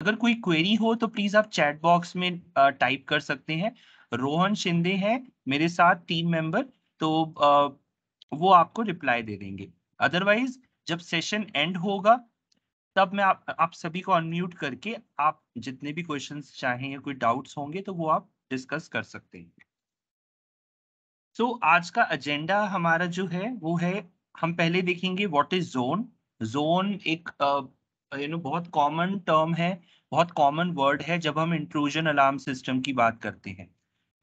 अगर कोई क्वेरी हो तो प्लीज़ आप चैट बॉक्स में टाइप कर सकते हैं। रोहन शिंदे हैं मेरे साथ टीम मेंबर तो वो आपको रिप्लाई दे देंगे। अदरवाइज़ जब सेशन एंड होगा तब मैं आप आप सभी को अनम्यूट करके आप जितने भी क्वेश्चंस चाहें या कोई डाउट्स होंगे तो वो आप डिस्कस कर सकते हैं। सो so, आज का एजेंडा हमारा जो है वो है हम पहले देखेंगे व्हाट इज़ जोन जोन एक यू नो बहुत कॉमन टर्म है, बहुत कॉमन वर्ड है जब हम इंट्रूजन अलार्म सिस्टम की बात करते हैं।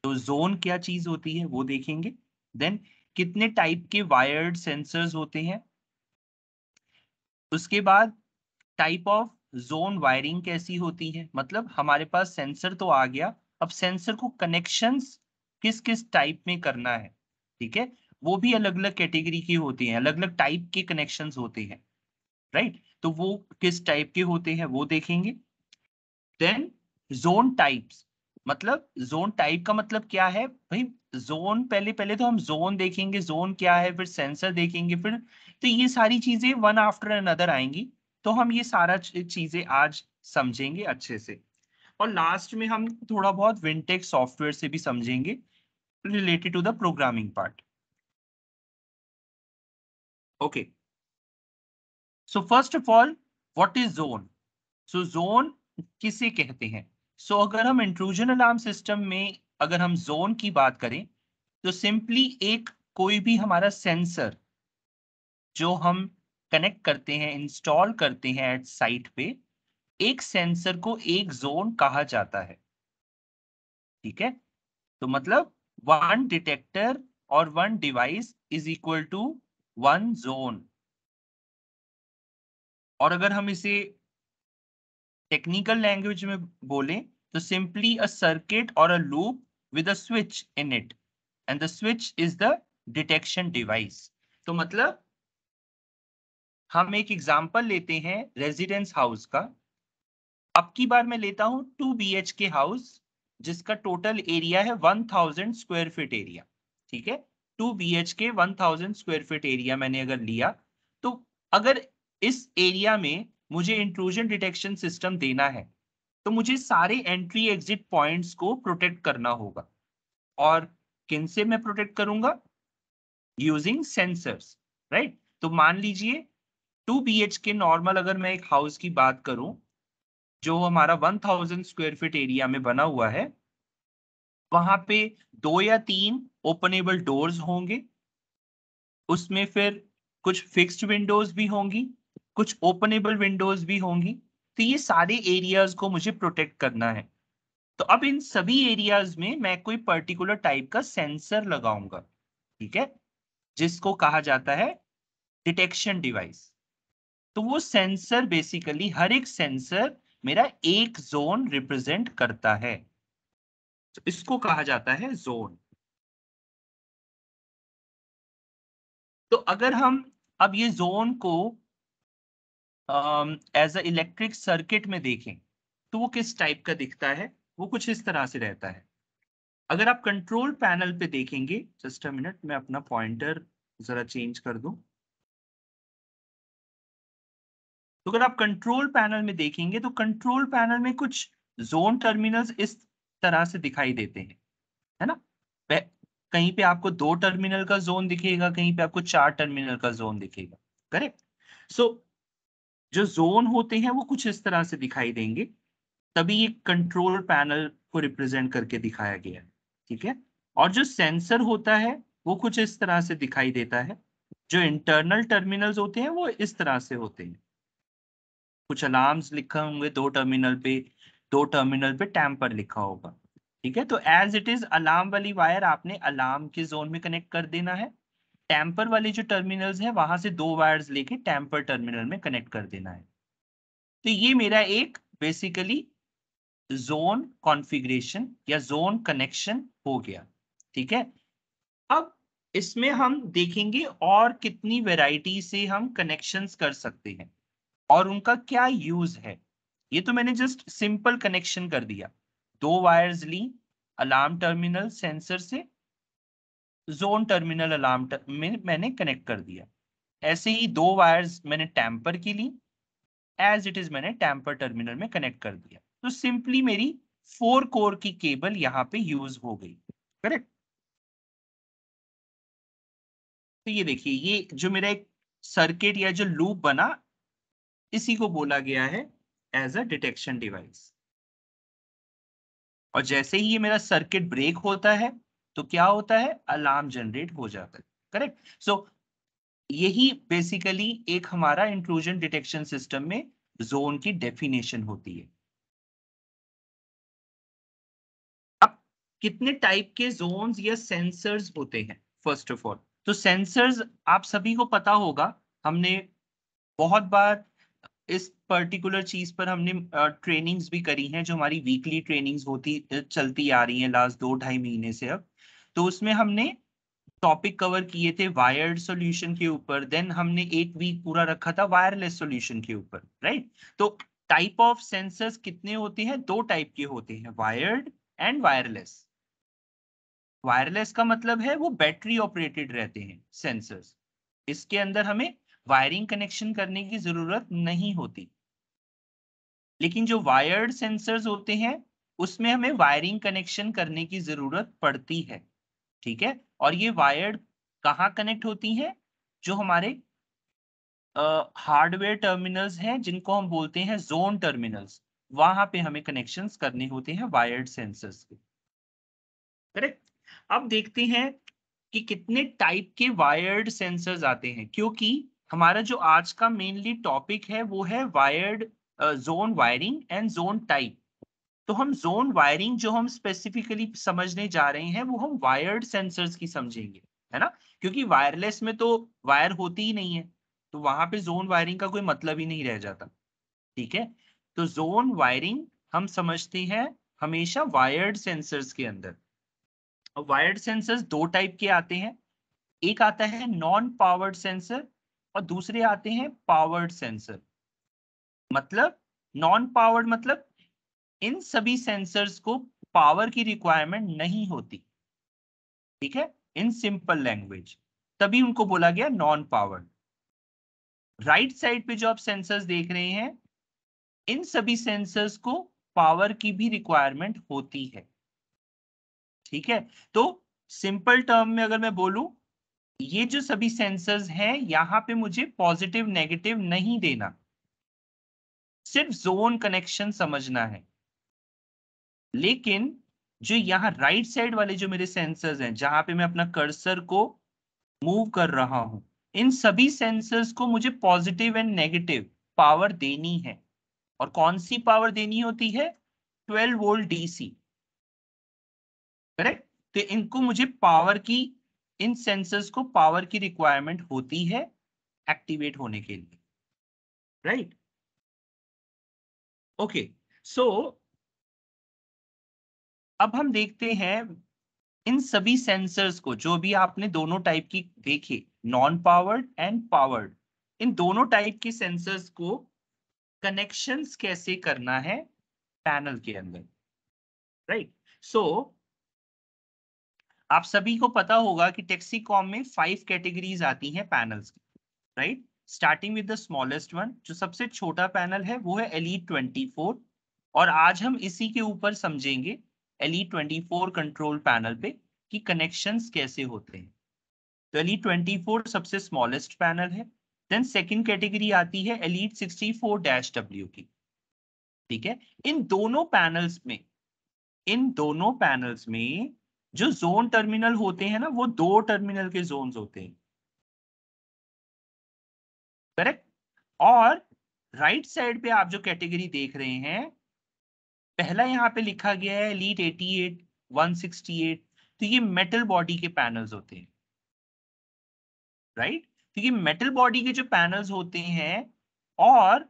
तो जोन क्या चीज़ होती है वो देखेंगे। देन कितने टाइप के वायर्ड सेंसर्स होते हैं। उसके बाद टाइप ऑफ़ जोन वायरिंग कैसी होती है। मतलब हमारे पास सेंसर तो आ गया, अब सेंसर को कनेक्शंस किस किस टाइप में करना है, ठीक है? वो भी अलग अलग कैटेगरी की होती हैं अलग अलग टाइप के कनेक्शंस होते हैं राइट तो वो किस टाइप के होते हैं वो देखेंगे। देन जोन टाइप्स मतलब जोन टाइप का मतलब क्या है? भाई जोन पहले पहले तो हम जोन देखेंगे जोन क्या है, फिर सेंसर देखेंगे, फिर तो ये सारी चीज़ें वन आफ्टर अनदर आएँगी तो हम ये सारा चीज़ें आज समझेंगे अच्छे से। और लास्ट में हम थोड़ा बहुत विंटेक सॉफ्टवेयर से भी समझेंगे related to the programming part okay so first of all what is zone so zone किसे कहते हैं? सो so, अगर हम इंट्रूजन अलार्म सिस्टम में अगर हम जोन की बात करें तो सिंपली एक कोई भी हमारा सेंसर जो हम कनेक्ट करते हैं इंस्टॉल करते हैं एट साइट पे एक सेंसर को एक जोन कहा जाता है। ठीक है? तो मतलब वन डिटेक्टर और one device is equal to one zone और अगर हम इसे टेक्निकल लैंग्वेज में बोलें तो सिंपली अ सर्किट और a loop with a switch in it and the switch is the detection device तो मतलब हम एक एग्जांपल लेते हैं रेजिडेंस हाउस का। अब की बार मैं लेता हूँ two B H K house जिसका टोटल एरिया है one thousand square feet area ठीक है? Two B H K one thousand square feet area मैंने अगर लिया तो अगर इस एरिया में मुझे इंट्रूजन डिटेक्शन सिस्टम देना है तो मुझे सारे एंट्री एग्जिट पॉइंट्स को प्रोटेक्ट करना होगा। और किन से मैं प्रोटेक्ट करूँगा? यूजिंग सेंसर्स राइट तो मान लीजिए two B H K normal अगर मैं एक हाउस की बात करूँ, जो हमारा one thousand square feet area में बना हुआ है, वहाँ पे दो या तीन ओपनेबल डोर्स होंगे, उसमें फिर कुछ फिक्स्ड विंडोज़ भी होंगी कुछ ओपनेबल विंडोज़ भी होंगी तो ये सारे एरियाज़ को मुझे प्रोटेक्ट करना है। तो अब इन सभी एरियाज़ में मैं कोई पर्टिकुलर टाइप का सेंसर लगाऊँगा, ठीक है? जिसको कहा जाता है डिटेक्शन डिवाइस तो वो सेंसर बेसिकली हर एक सेंसर मेरा एक जोन रिप्रेजेंट करता है। तो इसको कहा जाता है जोन तो अगर हम अब ये जोन को एज अ इलेक्ट्रिक सर्किट में देखें तो वो किस टाइप का दिखता है? वो कुछ इस तरह से रहता है। अगर आप कंट्रोल पैनल पे देखेंगे जस्ट अ मिनट मैं अपना पॉइंटर जरा चेंज कर दूँ। तो अगर आप कंट्रोल पैनल में देखेंगे तो कंट्रोल पैनल में कुछ जोन टर्मिनल्स इस तरह से दिखाई देते हैं है ना? कहीं पे आपको दो टर्मिनल का जोन दिखेगा कहीं पे आपको चार टर्मिनल का जोन दिखेगा करेक्ट सो so, जो जोन होते हैं, वो कुछ इस तरह से दिखाई देंगे। तभी एक कंट्रोल पैनल को रिप्रेजेंट करके दिखाया गया है ठीक है? और जो सेंसर होता है, वो कुछ इस तरह से दिखाई देता है। जो इंटरनल टर्मिनल्स होते हैं, वो इस तरह से होते हैं। कुछ अलार्म्स लिखा होंगे, दो टर्मिनल पे, दो टर्मिनल पे टैम्पर लिखा होगा, ठीक है? तो एज इट इज़ अलार्म वाली वायर आपने अलार्म के जोन में कनेक्ट कर देना है। टैंपर वाले जो टर्मिनल्स है, वहाँ से दो वायर्स लेके टैंपर टर्मिनल में कनेक्ट कर देना है। तो ये मेरा एक बेसिकली जोन कॉन्फ़िगरेशन या जोन कनेक्शन हो गया, ठीक है? अब इसमें हम देखेंगे और कितनी वैरायटी से हम कनेक्शंस कर सकते हैं और उनका क्या यूज़ है। ये तो मैंने जस्ट सिंपल कनेक्शन कर दिया। दो वायर्स ली अलार्म टर्मिनल सेंसर से जोन टर्मिनल अलार्म में मैंने कनेक्ट कर दिया। ऐसे ही दो वायर्स मैंने टैंपर की ली एज इट इज़ मैंने टैंपर टर्मिनल में कनेक्ट कर दिया। तो सिंपली मेरी फोर कोर की केबल यहाँ पे यूज़ हो गई। करेक्ट तो ये देखिए, ये जो मेरा एक सर्किट या जो लूप बना, इसी को बोला गया है एज अ डिटेक्शन डिवाइस और जैसे ही ये मेरा सर्किट ब्रेक होता है तो क्या होता है? अलार्म जनरेट हो जाता है। करेक्ट सो so, यही बेसिकली एक हमारा इंक्लूजन डिटेक्शन सिस्टम में जोन की डेफिनेशन होती है। अब कितने टाइप के जोन्स या सेंसर्स होते हैं फ़र्स्ट ऑफ़ ऑल तो सेंसर्स आप सभी को पता होगा हमने बहुत बार इस पर्टिकुलर चीज़ पर हमने ट्रेनिंग्स भी करी हैं जो हमारी वीकली ट्रेनिंग्स होती चलती आ रही हैं लास्ट दो ढाई महीने से अब। तो उसमें हमने टॉपिक कवर किए थे वायर्ड सॉल्यूशन के ऊपर देन हमने एक वीक पूरा रखा था वायरलेस सॉल्यूशन के ऊपर राइट तो टाइप ऑफ़ सेंसर्स कितने होते हैं? दो टाइप के होते हैं वायर्ड एंड वायरलेस वायरलेस का मतलब है वो बैटरी ऑपरेटेड रहते हैं सेंसर्स इसके अंदर हमें वायरिंग कनेक्शन करने की ज़रूरत नहीं होती। लेकिन जो वायर्ड सेंसर्स होते हैं, उसमें हमें वायरिंग कनेक्शन करने की ज़रूरत पड़ती है। ठीक है? और ये वायर्ड कहाँ कनेक्ट होती हैं? जो हमारे हार्डवेयर टर्मिनल्स हैं, जिनको हम बोलते हैं जोन टर्मिनल्स वहाँ पे हमें कनेक्शंस करने होते हैं वायर्ड सेंसर्स के। करेक्ट अब देखते हैं कि कितने टाइप के वायर्ड सेंसर्स आते हैं, क्योंकि हमारा जो आज का मेनली टॉपिक है, वो है wired zone wiring and zone type तो हम जोन वायरिंग जो हम स्पेसिफिकली समझने जा रहे हैं, वो हम वायर्ड सेंसर्स की समझेंगे, है ना? क्योंकि वायरलेस में तो वायर होती ही नहीं है तो वहाँ पे जोन वायरिंग का कोई मतलब ही नहीं रह जाता, ठीक है? तो जोन वायरिंग हम समझते हैं हमेशा वायर्ड सेंसर्स के अंदर। वायर्ड सेंसर्स दो टाइप के आते हैं, एक आता है नॉन पावर्ड सेंसर और दूसरे आते हैं पावर्ड सेंसर मतलब नॉन पावर्ड मतलब इन सभी सेंसर्स को पावर की रिक्वायरमेंट नहीं होती। ठीक है? इन सिंपल लैंग्वेज तभी उनको बोला गया नॉन पावर्ड राइट साइड पे जो आप सेंसर्स देख रहे हैं, इन सभी सेंसर्स को पावर की भी रिक्वायरमेंट होती है। ठीक है? तो सिंपल टर्म में अगर मैं बोलूँ, ये जो सभी सेंसर्स हैं, यहाँ पे मुझे पॉजिटिव नेगेटिव नहीं देना। सिर्फ़ जोन कनेक्शन समझना है। लेकिन जो यहाँ राइट साइड वाले जो मेरे सेंसर्स हैं, जहाँ पे मैं अपना कर्सर को मूव कर रहा हूँ, इन सभी सेंसर्स को मुझे पॉजिटिव एंड नेगेटिव पावर देनी है। और कौन सी पावर देनी होती है? 12 वोल्ट डीसी करेक्ट तो इनको मुझे पावर की, इन सेंसर्स को पावर की रिक्वायरमेंट होती है एक्टिवेट होने के लिए। राइट ओके सो अब हम देखते हैं इन सभी सेंसर्स को जो भी आपने दोनों टाइप की देखे नॉन पावर्ड एंड पावर्ड इन दोनों टाइप के सेंसर्स को कनेक्शंस कैसे करना है पैनल के अंदर राइट right? सो so, आप सभी को पता होगा कि टेक्सीकॉम में फाइव कैटेगरीज आती हैं पैनल्स की right starting with the smallest one जो सबसे छोटा पैनल है वो है एलई ट्वेंटी फोर और आज हम इसी के ऊपर समझेंगे elite twenty four control panel पे कि कनेक्शंस कैसे होते हैं। तो एलई ट्वेंटी फोर सबसे स्मॉलेस्ट पैनल है। देन सेकंड कैटेगरी आती है elite sixty four dash W की। ठीक है? इन दोनों पैनल्स में, इन दोनों पैनल्स में जो जोन टर्मिनल होते हैं ना, वो दो टर्मिनल के जोन होते हैं। करेक्ट और राइट right साइड पे आप जो कैटेगरी देख रहे हैं पहला यहाँ पे लिखा गया है लीड 88 168 तो ये मेटल बॉडी के पैनल्स होते हैं। Right right? तो ये मेटल बॉडी के जो पैनल्स होते हैं और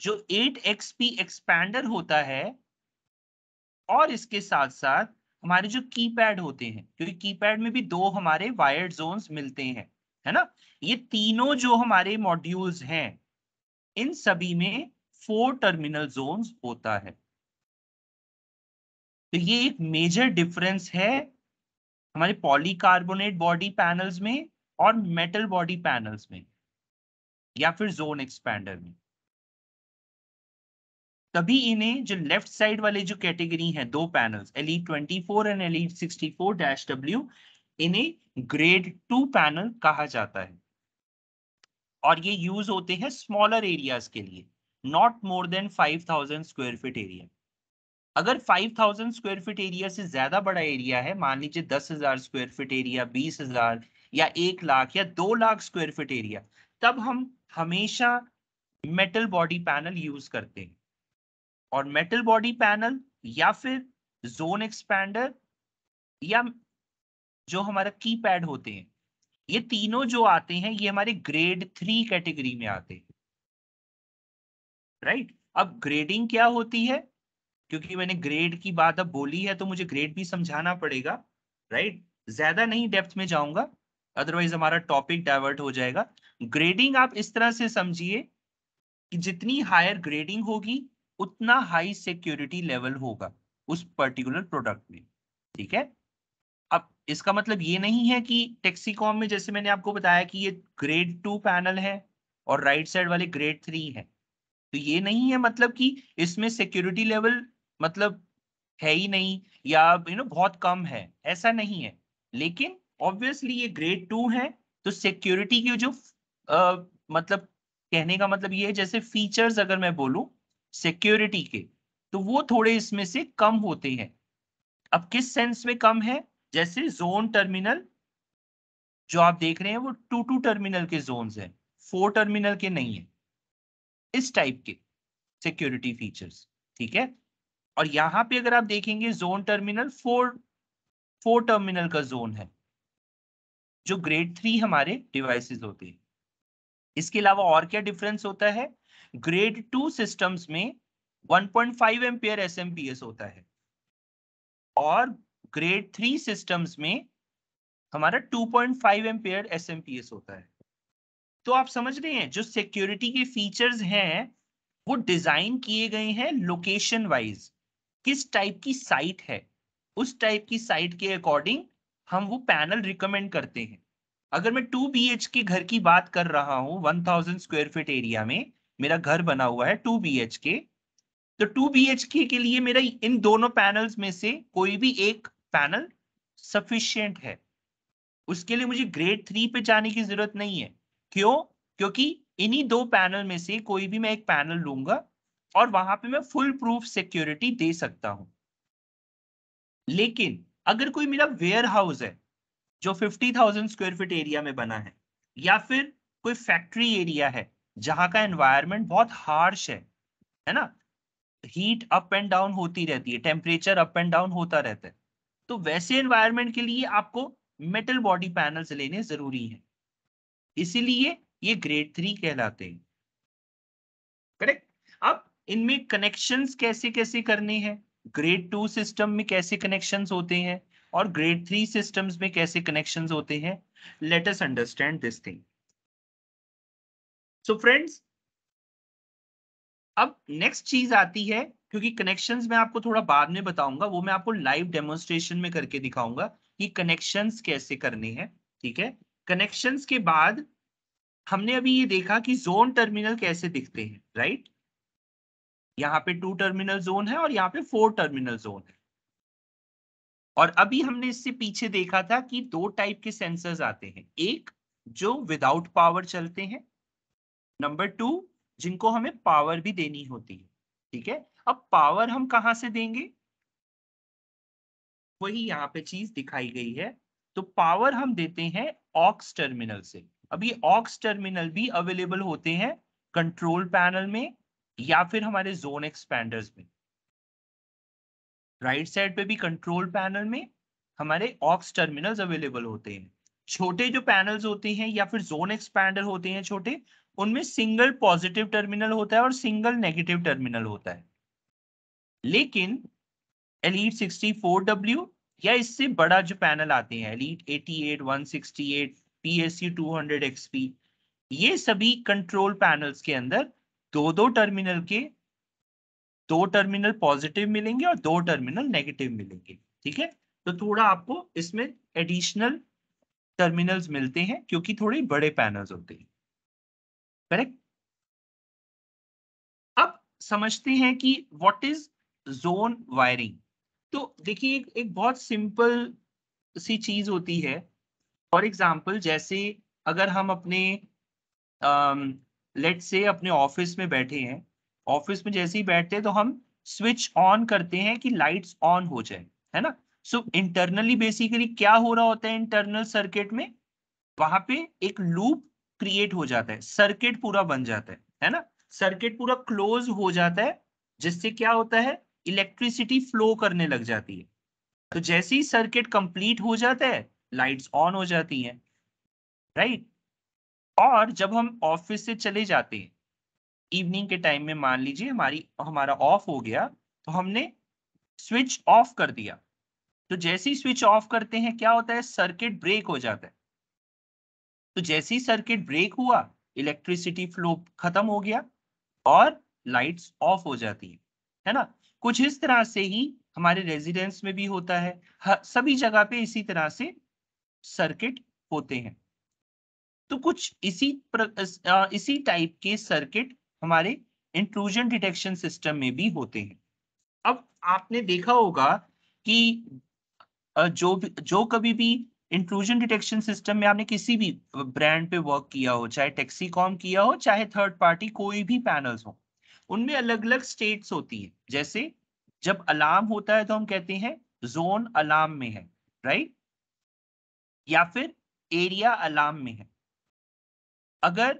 जो 8 एक्सपी एक्सपैंडर होता है और इसके साथ साथ हमारे जो कीपैड होते हैं, क्योंकि कीपैड में भी दो हमारे वायर्ड जोन्स मिलते हैं, है ना? ये तीनों जो हमारे मॉड्यूल्स हैं, इन सभी में फोर टर्मिनल जोन्स होता है। तो ये एक मेजर डिफरेंस है हमारे पॉलीकार्बोनेट बॉडी पैनल्स में और मेटल बॉडी पैनल्स में, या फिर जोन एक्सपैंडर में। तभी इन्हें जो लेफ़्ट साइड वाले जो कैटेगरी हैं, दो panels elite 24 and elite 64 dash W इन्हें ग्रेड टू पैनल कहा जाता है। और ये यूज़ होते हैं स्मॉलर एरियाज़ के लिए not more than 5000 square feet area अगर 5000 स्क्वायर फीट एरिया से ज़्यादा बड़ा एरिया है, मान लीजिए 10000 स्क्वायर फीट एरिया 20000 या एक लाख या दो लाख स्क्वायर फीट एरिया तब हम हमेशा मेटल बॉडी पैनल यूज़ करते हैं। और मेटल बॉडी पैनल या फिर जोन एक्सपैंडर या जो हमारा की पैड होते हैं, ये तीनों जो आते हैं, ये हमारे ग्रेड थ्री कैटेगरी में आते हैं। राइट अब ग्रेडिंग क्या होती है? क्योंकि मैंने ग्रेड की बात अब बोली है तो मुझे ग्रेड भी समझाना पड़ेगा राइट ज़्यादा नहीं डेप्थ में जाऊँगा अदरवाइज़ हमारा टॉपिक डाइवर्ट हो जाएगा। ग्रेडिंग आप इस तरह से समझिए कि जितनी हायर ग्रेडिंग होगी, उतना हाई सिक्योरिटी लेवल होगा उस पर्टिकुलर प्रोडक्ट में, ठीक है? अब इसका मतलब ये नहीं है कि टेक्सीकॉम में जैसे मैंने आपको बताया कि ये ग्रेड टू पैनल है और राइट साइड वाले ग्रेड थ्री है। तो ये नहीं है मतलब कि इसमें सिक्योरिटी लेवल मतलब है ही नहीं या यू नो बहुत कम है ऐसा नहीं है। लेकिन ऑब्वियसली ये ग्रेड टू है तो सिक्योरिटी की जो आ, मतलब कहने का मतलब ये है जैसे फीचर्स अगर मैं बोलूँ सिक्योरिटी के तो वो थोड़े इसमें से कम होते हैं। अब किस सेंस में कम है? जैसे जोन टर्मिनल जो आप देख रहे हैं वो टू टू टर्मिनल के जोन है फोर टर्मिनल के नहीं है। इस टाइप के सिक्योरिटी फीचर्स ठीक है? और यहाँ पे अगर आप देखेंगे zone terminal four four terminal का जोन है, जो ग्रेड थ्री हमारे डिवाइसेस होते हैं। इसके अलावा और क्या डिफरेंस होता है? ग्रेड टू सिस्टम्स में 1.5 एम्पियर एस होता है और ग्रेड थ्री सिस्टम्स में हमारा 2.5 एम्पियर एस होता है। तो आप समझ रहे हैं, जो सिक्योरिटी के फीचर्स हैं, वो डिज़ाइन किए गए हैं लोकेशन वाइज किस टाइप की साइट है? उस टाइप की साइट के अकॉर्डिंग हम वो पैनल रिकमेंड करते हैं। अगर मैं टू बी के घर की बात कर रहा हूँ one thousand square feet area में मेरा घर बना हुआ है टू बी के तो टू बी के, के लिए मेरा इन दोनों पैनल्स में से कोई भी एक पैनल सफिशियंट है। उसके लिए मुझे ग्रेड थ्री पे जाने की ज़रूरत नहीं है। क्यों? क्योंकि इन्हीं दो पैनल में से कोई भी मैं एक पैनल लूँगा और वहाँ पे मैं फुल प्रूफ सिक्योरिटी दे सकता हूँ। लेकिन अगर कोई मेरा वेयर हाउस है जो 50,000 स्क्वायर फीट एरिया में बना है या फिर कोई फैक्ट्री एरिया है जहाँ का एनवायरनमेंट बहुत हार्श है है ना? हीट अप एंड डाउन होती रहती है टेम्परेचर अप एंड डाउन होता रहता है। तो वैसे एनवायरनमेंट के लिए आपको मेटल बॉडी पैनल्स लेने ज़रूरी है। इसीलिए ये ग्रेड थ्री कहलाते हैं। इनमें कनेक्शंस कैसे कैसे करने हैं? ग्रेड टू सिस्टम में कैसे कनेक्शंस होते हैं? और ग्रेड थ्री सिस्टम्स में कैसे कनेक्शंस होते हैं? Let us understand this thing so friends अब नेक्स्ट चीज़ आती है, क्योंकि कनेक्शंस मैं आपको थोड़ा बाद में बताऊँगा, वो मैं आपको लाइव डेमोन्स्ट्रेशन में करके दिखाऊँगा कि कनेक्शंस कैसे करने हैं, ठीक है? कनेक्शंस के बाद हमने अभी ये देखा कि जोन टर्मिनल कैसे दिखते हैं राइट यहाँ पे टू टर्मिनल जोन है और यहाँ पे फोर टर्मिनल जोन है। और अभी हमने इससे पीछे देखा था कि दो टाइप के सेंसर्स आते हैं। एक, जो विदाउट पावर चलते हैं। नंबर टू जिनको हमें पावर भी देनी होती है। ठीक है? अब पावर हम कहाँ से देंगे? वही यहाँ पे चीज़ दिखाई गई है। तो पावर हम देते हैं ऑक्स टर्मिनल से। अब ये ऑक्स टर्मिनल भी अवेलेबल होते हैं कंट्रोल पैनल में। या फिर हमारे जोन एक्सपैंडर्स में। राइट right साइड पे भी कंट्रोल पैनल में हमारे ऑक्स टर्मिनल्स अवेलेबल होते हैं। छोटे जो पैनल्स होते हैं या फिर जोन एक्सपैंडर होते हैं छोटे उनमें सिंगल पॉजिटिव टर्मिनल होता है और सिंगल नेगेटिव टर्मिनल होता है। लेकिन एलीट 64W या इससे बड़ा जो पैनल आते हैं एलीट 88, 168, PSU 200 XP ये सभी कंट्रोल पैनल्स के अंदर दो दो टर्मिनल के दो टर्मिनल पॉजिटिव मिलेंगे और दो टर्मिनल नेगेटिव मिलेंगे ठीक है? तो थोड़ा आपको इसमें एडिशनल टर्मिनल्स मिलते हैं क्योंकि थोड़े बड़े पैनल्स होते हैं। करेक्ट अब समझते हैं कि व्हाट इज़ जोन वायरिंग तो देखिए एक, एक बहुत सिंपल सी चीज़ होती है। फॉर एग्ज़ाम्पल जैसे अगर हम अपने लेट से अपने ऑफ़िस में बैठे हैं ऑफ़िस में जैसे ही बैठते हैं तो हम स्विच ऑन करते हैं कि लाइट्स ऑन हो जाए, है ना? सो इंटरनली बेसिकली क्या हो रहा होता है इंटरनल सर्किट में? वहाँ पे एक लूप क्रिएट हो जाता है सर्किट पूरा बन जाता है है ना? सर्किट पूरा क्लोज हो जाता है, जिससे क्या होता है? इलेक्ट्रिसिटी फ्लो करने लग जाती है। तो जैसे ही सर्किट कंप्लीट हो जाता है लाइट्स ऑन हो जाती हैं राइट और जब हम ऑफ़िस से चले जाते हैं इवनिंग के टाइम में मान लीजिए हमारी, हमारा ऑफ़ हो गया तो हमने स्विच ऑफ़ कर दिया। तो जैसे ही स्विच ऑफ़ करते हैं, क्या होता है? सर्किट ब्रेक हो जाता है। तो जैसे ही सर्किट ब्रेक हुआ इलेक्ट्रिसिटी फ्लो खत्म हो गया और लाइट्स ऑफ़ हो जाती है है ना? कुछ इस तरह से ही हमारे रेजिडेंस में भी होता है। सभी जगह पे इसी तरह से सर्किट होते हैं। तो कुछ इसी प्र, इसी टाइप के सर्किट हमारे इंट्रूजन डिटेक्शन सिस्टम में भी होते हैं। अब आपने देखा होगा कि जो जो कभी भी इंट्रूजन डिटेक्शन सिस्टम में आपने किसी भी ब्रांड पे वर्क किया हो चाहे टेक्सीकॉम किया हो चाहे थर्ड पार्टी कोई भी पैनल्स हो उनमें अलग अलग स्टेट्स होती है। जैसे जब अलार्म होता है तो हम कहते हैं जोन अलार्म में है राइट या फिर एरिया अलार्म में है। अगर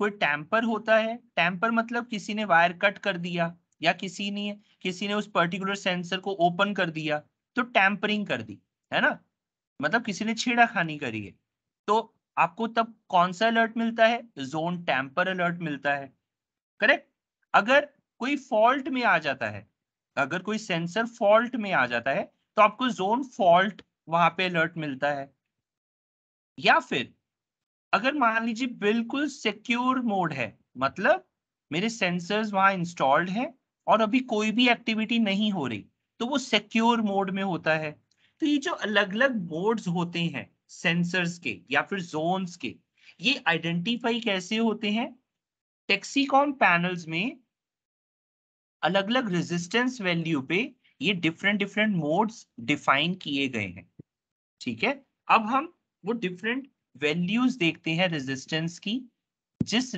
कोई टैंपर होता है टैंपर मतलब किसी ने वायर कट कर दिया या किसी ने किसी ने उस पर्टिकुलर सेंसर को ओपन कर दिया तो टैंपरिंग कर दी, है ना? मतलब किसी ने छेड़ा खानी करी है। तो आपको तब कौन सा अलर्ट मिलता है? जोन टैंपर अलर्ट मिलता है। करेक्ट अगर कोई फॉल्ट में आ जाता है, अगर कोई सेंसर फॉल्ट में आ जाता है तो आपको जोन फॉल्ट वहाँ पे अलर्ट मिलता है। या फिर अगर मान लीजिए बिल्कुल सिक्योर मोड है मतलब मेरे सेंसर्स वहाँ इंस्टॉल्ड हैं और अभी कोई भी एक्टिविटी नहीं हो रही तो वो सिक्योर मोड में होता है। तो ये जो अलग अलग मोड्स होते हैं सेंसर्स के या फिर जोन्स के, ये आइडेंटिफाई कैसे होते हैं? टेक्सीकॉम पैनल्स में अलग अलग रेजिस्टेंस वैल्यू पे ये डिफरेंट डिफरेंट मोड्स डिफाइन किए गए हैं। ठीक है? अब हम वो डिफरेंट वैल्यूज़ देखते हैं रेजिस्टेंस की। जिस,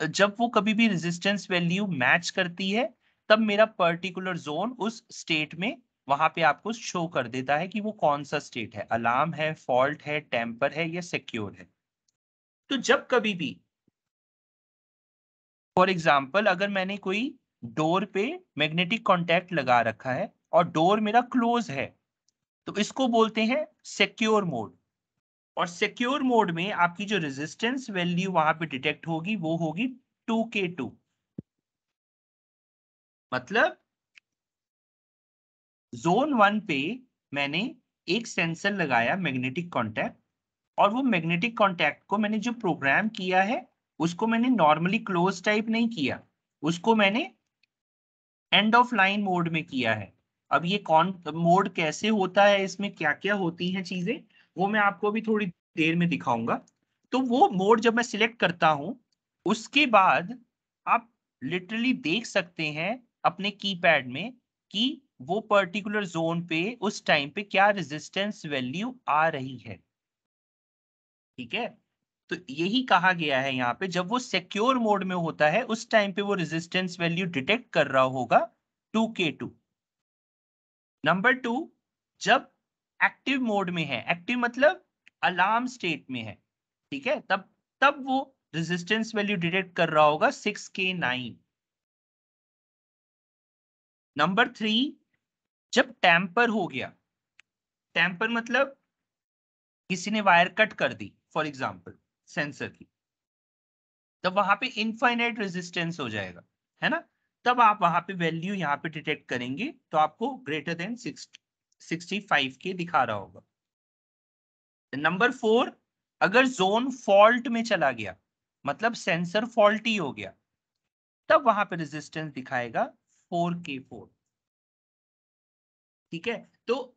जब वो कभी भी रेजिस्टेंस वैल्यू मैच करती है, तब मेरा पर्टिकुलर जोन उस स्टेट में वहाँ पे आपको शो कर देता है कि वो कौन सा स्टेट है। अलार्म है फॉल्ट है टेम्पर है या सिक्योर है। तो जब कभी भी फॉर एग्ज़ाम्पल अगर मैंने कोई डोर पे मैग्नेटिक कॉन्टैक्ट लगा रखा है और डोर मेरा क्लोज है तो इसको बोलते हैं सिक्योर मोड और सिक्योर मोड में आपकी जो रेजिस्टेंस वैल्यू वहाँ पे डिटेक्ट होगी, वो होगी टू के टू मतलब जोन वन पे मैंने एक सेंसर लगाया मैग्नेटिक कॉन्टैक्ट और वो मैग्नेटिक कॉन्टैक्ट को मैंने जो प्रोग्राम किया है, उसको मैंने नॉर्मली क्लोज टाइप नहीं किया, उसको मैंने एंड ऑफ़ लाइन मोड में किया है। अब ये कौन मोड कैसे होता है, इसमें क्या क्या होती हैं चीज़ें? वो मैं आपको भी थोड़ी देर में दिखाऊँगा। तो वो मोड जब मैं सिलेक्ट करता हूँ, उसके बाद आप लिटरली देख सकते हैं अपने कीपैड में कि वो पर्टिकुलर जोन पे, उस टाइम पे क्या रेजिस्टेंस वैल्यू आ रही है। ठीक है? तो यही कहा गया है यहाँ पे, जब वो सिक्योर मोड में होता है, उस टाइम पे वो रेजिस्टेंस वैल्यू डिटेक्ट कर रहा होगा two K two number two जब एक्टिव मोड में है। एक्टिव मतलब अलार्म स्टेट में है। ठीक है? तब तब वो रेजिस्टेंस वैल्यू डिटेक्ट कर रहा होगा सिक्स के नाइन नंबर थ्री जब टैंपर हो गया टैंपर मतलब किसी ने वायर कट कर दी फॉर एग्जांपल सेंसर की। तब वहाँ पे इनफाइनाइट रेजिस्टेंस हो जाएगा, है ना? तब आप वहाँ पे वैल्यू यहाँ पे डिटेक्ट करेंगे तो आपको ग्रेटर देन सिक्स 65 के दिखा रहा होगा। नंबर फोर अगर जोन फॉल्ट में चला गया मतलब सेंसर फॉल्टी हो गया, तब वहाँ पर रेजिस्टेंस दिखाएगा 4K4 ठीक है? तो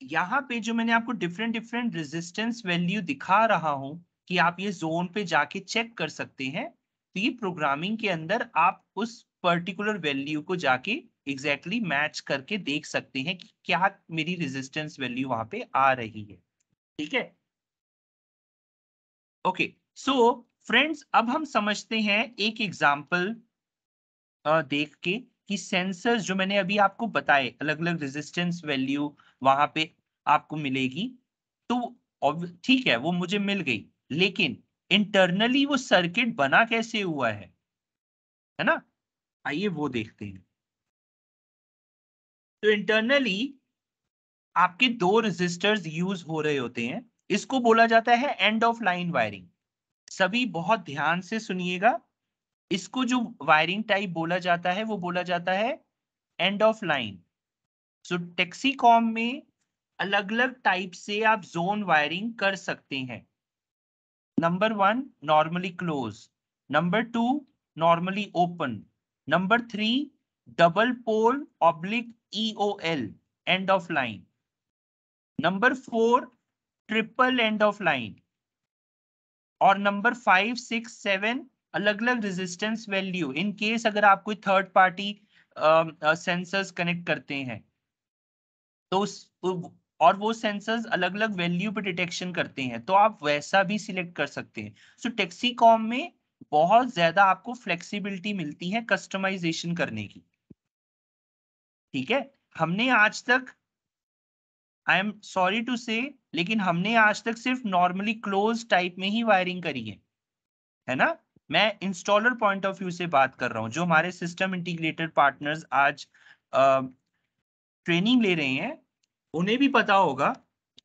यहाँ पे जो मैंने आपको डिफरेंट डिफरेंट रेजिस्टेंस वैल्यू दिखा रहा हूँ कि आप ये जोन पे जाके चेक कर सकते हैं तो ये प्रोग्रामिंग के अंदर आप उस पर्टिकुलर वैल्यू को जाके एग्जैक्टली exactly मैच करके देख सकते हैं कि क्या मेरी रेजिस्टेंस वैल्यू वहाँ पे आ रही है। ठीक है? ओके सो फ्रेंड्स अब हम समझते हैं एक एग्जांपल देख के कि सेंसर्स जो मैंने अभी आपको बताए अलग अलग रेजिस्टेंस वैल्यू वहाँ पे आपको मिलेगी तो ठीक है, वो मुझे मिल गई। लेकिन इंटरनली वो सर्किट बना कैसे हुआ है? है ना? आइए वो देखते हैं। तो इंटरनली आपके दो रेजिस्टर्स यूज़ हो रहे होते हैं। इसको बोला जाता है एंड ऑफ़ लाइन वायरिंग सभी बहुत ध्यान से सुनिएगा। इसको जो वायरिंग टाइप बोला जाता है, वो बोला जाता है end of line so Texecom में अलग अलग टाइप से आप जोन वायरिंग कर सकते हैं। Number one normally close number two normally open number three double pole oblique EOL end of line. Number four, triple end of line. और number five six seven अलग अलग रेजिस्टेंस वैल्यू इन केस अगर आप कोई third party sensors connect करते हैं तो उस और वो सेंसर्स अलग अलग वैल्यू पे डिटेक्शन करते हैं तो आप वैसा भी सिलेक्ट कर सकते हैं सो so, टेक्सीकॉम में बहुत ज़्यादा आपको फ्लेक्सिबिलिटी मिलती है कस्टमाइजेशन करने की ठीक है? हमने आज तक आई एम सॉरी टू से लेकिन हमने आज तक सिर्फ़ नॉर्मली क्लोज टाइप में ही वायरिंग करी है। है ना? मैं इंस्टॉलर पॉइंट ऑफ़ व्यू से बात कर रहा हूँ, जो हमारे सिस्टम इंटीग्रेटेड पार्टनर्स आज ट्रेनिंग ले रहे हैं। उन्हें भी पता होगा,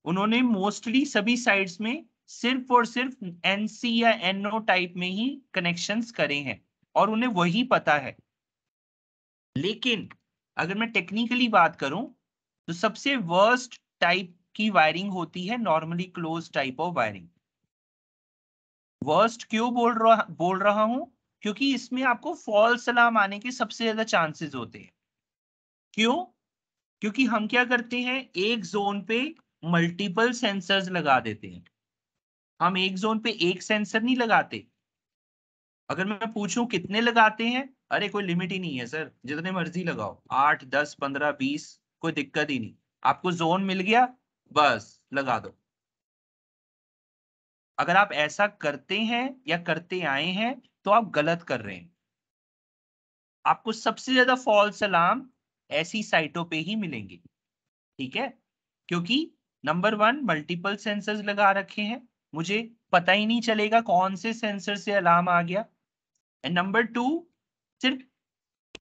उन्होंने मोस्टली सभी साइड्स में सिर्फ़ और सिर्फ़ एनसी या एनओ टाइप में ही कनेक्शंस करे हैं, और उन्हें वही पता है। लेकिन अगर मैं टेक्निकली बात करूँ तो सबसे वर्स्ट टाइप की वायरिंग होती है normally close type of wiring worst क्यों बोल रहा बोल रहा हूँ? क्योंकि इसमें आपको फॉल्स अलार्म आने के सबसे ज़्यादा चांसेस होते हैं। क्यों? क्योंकि हम क्या करते हैं, एक जोन पे मल्टीपल सेंसर्स लगा देते हैं। हम एक जोन पे एक सेंसर नहीं लगाते। अगर मैं पूछूँ कितने लगाते हैं अरे कोई लिमिट ही नहीं है, सर। जितने मर्ज़ी लगाओ। आठ, दस, पंद्रह, बीस, कोई दिक्कत ही नहीं। आपको जोन मिल गया, बस, लगा दो। अगर आप ऐसा करते हैं या करते आए हैं तो आप गलत कर रहे हैं। आपको सबसे ज़्यादा फॉल्स अलार्म ऐसी साइटों पे ही मिलेंगे। ठीक है? क्योंकि नंबर वन मल्टीपल सेंसर्स लगा रखे हैं। मुझे पता ही नहीं चलेगा कौन से सेंसर से अलार्म आ गया। एंड नंबर टू सिर्फ़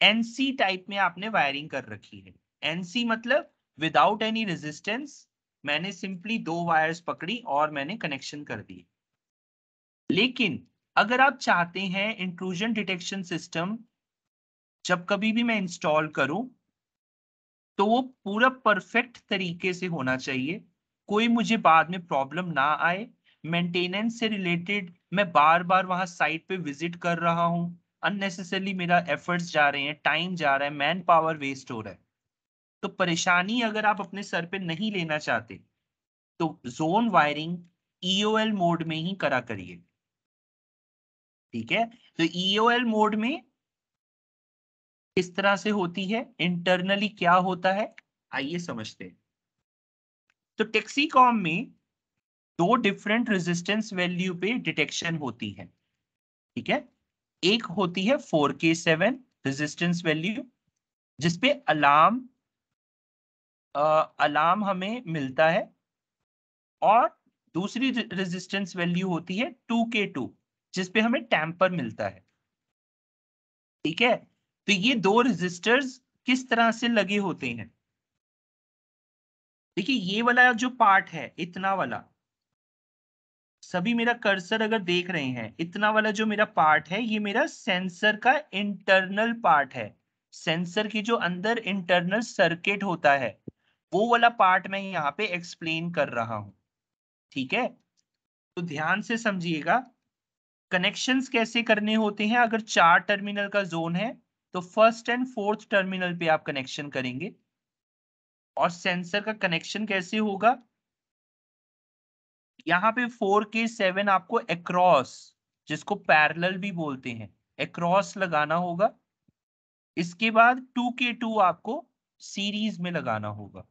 एनसी टाइप में आपने वायरिंग कर रखी है। एनसी मतलब विदाउट एनी रेजिस्टेंस मैंने सिंपली दो वायर्स पकड़ी और मैंने कनेक्शन कर दिए। लेकिन अगर आप चाहते हैं इंट्रूजन डिटेक्शन सिस्टम जब कभी भी मैं इंस्टॉल करूँ तो वो पूरा परफेक्ट तरीके से होना चाहिए। कोई मुझे बाद में प्रॉब्लम ना आए। मेंटेनेंस से रिलेटेड मैं बार बार वहाँ साइट पे विज़िट कर रहा हूँ। अननेसेसरली मेरा एफर्ट्स जा रहे हैं टाइम जा रहा है मैन पावर वेस्ट हो रहा है। तो परेशानी अगर आप अपने सर पे नहीं लेना चाहते तो जोन वायरिंग ईओएल मोड में ही करा करिए। ठीक है? तो ईओएल मोड में किस तरह से होती है? इंटरनली क्या होता है? आइए समझते हैं। तो टेक्सीकॉम में दो डिफरेंट रेजिस्टेंस वैल्यू पे डिटेक्शन होती है। ठीक है? एक होती है four K seven resistance value जिसपे अलार्म अलार्म हमें मिलता है। और दूसरी रेजिस्टेंस वैल्यू होती है टू के टू जिसपे हमें टैंपर मिलता है। ठीक है? तो ये दो रेजिस्टर्स किस तरह से लगे होते हैं? देखिए, ये वाला जो पार्ट है, इतना वाला सभी मेरा कर्सर अगर देख रहे हैं, इतना वाला जो मेरा पार्ट है, ये मेरा सेंसर का इंटरनल पार्ट है। सेंसर की जो अंदर इंटरनल सर्किट होता है, वो वाला पार्ट मैं यहाँ पे एक्सप्लेन कर रहा हूँ। ठीक है? तो ध्यान से समझिएगा कनेक्शंस कैसे करने होते हैं? अगर चार टर्मिनल का जोन है तो फ़र्स्ट एंड फोर्थ टर्मिनल पे आप कनेक्शन करेंगे। और सेंसर का कनेक्शन कैसे होगा? यहाँ पे फोर के सेवन आपको अक्रॉस जिसको पैरेलल भी बोलते हैं अक्रॉस लगाना होगा। इसके बाद टू के टू आपको सीरीज़ में लगाना होगा।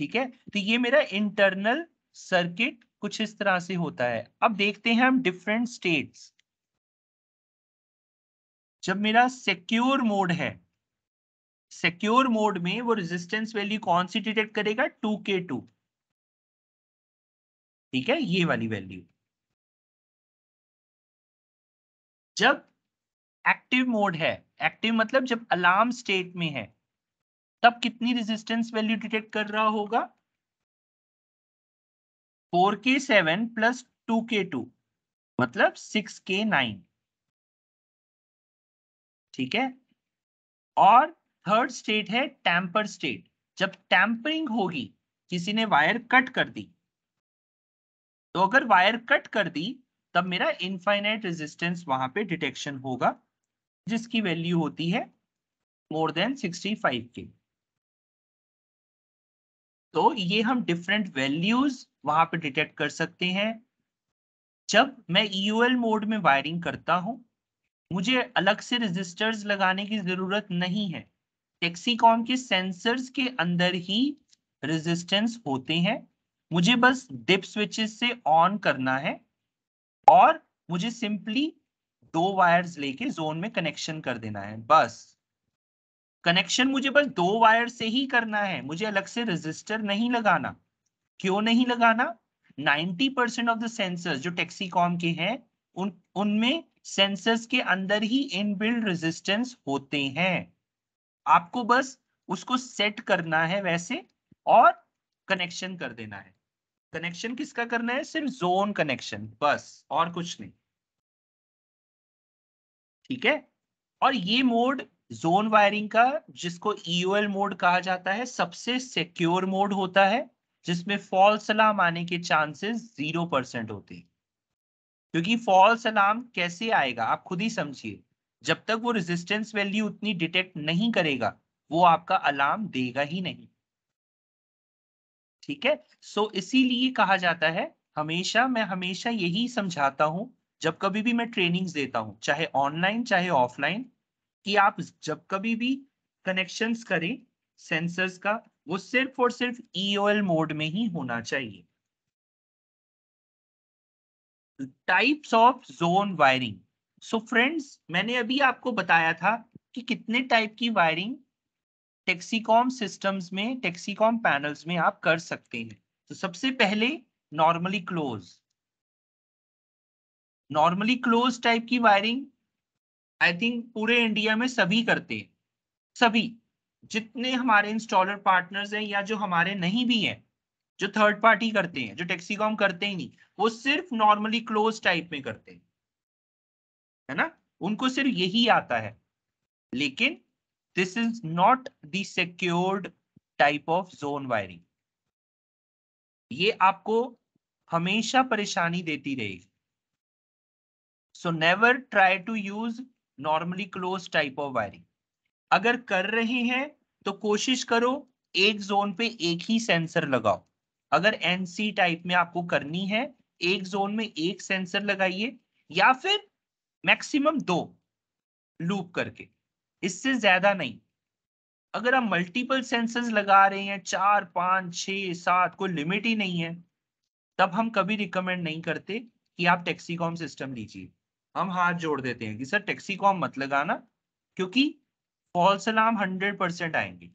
ठीक है? तो ये मेरा इंटरनल सर्किट कुछ इस तरह से होता है। अब देखते हैं हम डिफरेंट स्टेट्स जब मेरा सिक्योर मोड है सिक्योर मोड में वो रेजिस्टेंस वैल्यू कौन सी डिटेक्ट करेगा? टू के टू ठीक है? ये वाली वैल्यू जब एक्टिव मोड है एक्टिव मतलब जब अलार्म स्टेट में है, तब कितनी रेजिस्टेंस वैल्यू डिटेक्ट कर रहा होगा? फोर के सेवन प्लस टू के टू मतलब सिक्स के नाइन ठीक है? और थर्ड स्टेट है टैंपर स्टेट जब टैंपरिंग होगी, किसी ने वायर कट कर दी तो अगर वायर कट कर दी, तब मेरा इनफाइनाइट रेजिस्टेंस वहाँ पे डिटेक्शन होगा, जिसकी वैल्यू होती है मोर देन 65 के तो ये हम डिफरेंट वैल्यूज़ वहाँ पे डिटेक्ट कर सकते हैं। जब मैं ईयूएल मोड में वायरिंग करता हूँ, मुझे अलग से रजिस्टर्स लगाने की ज़रूरत नहीं है। टेक्सीकॉम के सेंसर्स के अंदर ही रेजिस्टेंस होते हैं। मुझे बस डिप स्विचेस से ऑन करना है और मुझे सिंपली दो वायर्स लेके जोन में कनेक्शन कर देना है। बस। कनेक्शन मुझे बस दो वायर से ही करना है। मुझे अलग से रजिस्टर नहीं लगाना। क्यों नहीं लगाना? 90% परसेंट ऑफ़ द सेंसर्स जो टेक्सीकॉम के हैं, उन, उनमें सेंसर्स के अंदर ही इनबिल्ड रेजिस्टेंस होते हैं। आपको बस उसको सेट करना है वैसे और कनेक्शन कर देना है। कनेक्शन किसका करना है? सिर्फ़ जोन कनेक्शन बस, और कुछ नहीं। ठीक है? और ये मोड जोन वायरिंग का, जिसको ईओएल मोड कहा जाता है, सबसे सिक्योर मोड होता है, जिसमें फॉल्स अलार्म आने के चांसेस ज़ीरो परसेंट होते हैं। क्योंकि फॉल्स अलार्म कैसे आएगा? आप खुद ही समझिए। जब तक वो रेजिस्टेंस वैल्यू उतनी डिटेक्ट नहीं करेगा, वो आपका अलार्म देगा ही नहीं। ठीक है? सो इसीलिए कहा जाता है, हमेशा मैं हमेशा यही समझाता हूँ, जब कभी भी मैं ट्रेनिंग्स देता हूँ, चाहे ऑनलाइन चाहे ऑफलाइन कि आप जब कभी भी कनेक्शंस करें सेंसर्स का, वो सिर्फ़ और सिर्फ़ ईओएल e मोड में ही होना चाहिए। Types of zone wiring so friends मैंने अभी आपको बताया था कि कितने टाइप की वायरिंग टेक्सीकॉम सिस्टम्स में टेक्सीकॉम पैनल्स में आप कर सकते हैं। तो सबसे पहले normally close normally close type की वायरिंग आई थिंक पूरे इंडिया में सभी करते हैं। सभी, जितने हमारे इंस्टॉलर पार्टनर्स हैं या जो हमारे नहीं भी हैं, जो थर्ड पार्टी करते हैं, जो टेक्सीकॉम करते ही नहीं, वो सिर्फ़ नॉर्मली क्लोज टाइप में करते हैं। है ना? उनको सिर्फ़ यही आता है। लेकिन this is not the secured type of zone wiring ये आपको हमेशा परेशानी देती रहेगी। So never try to use normally close type of wiring अगर कर रहे हैं तो कोशिश करो एक जोन पे एक ही सेंसर लगाओ। अगर एनसी टाइप में आपको करनी है, एक जोन में एक सेंसर लगाइए, या फिर मैक्सिमम दो लूप करके। इससे ज़्यादा नहीं। अगर आप मल्टीपल सेंसर्स लगा रहे हैं, चार, पाँच छ सात, कोई लिमिट ही नहीं है, तब हम कभी रिकमेंड नहीं करते कि आप टेक्सीकॉम सिस्टम लीजिए। हम हाथ जोड़ देते हैं कि, सर टैक्सी कॉम मत लगाना, क्योंकि फॉल्स अलार्म हंड्रेड परसेंट आएँगे।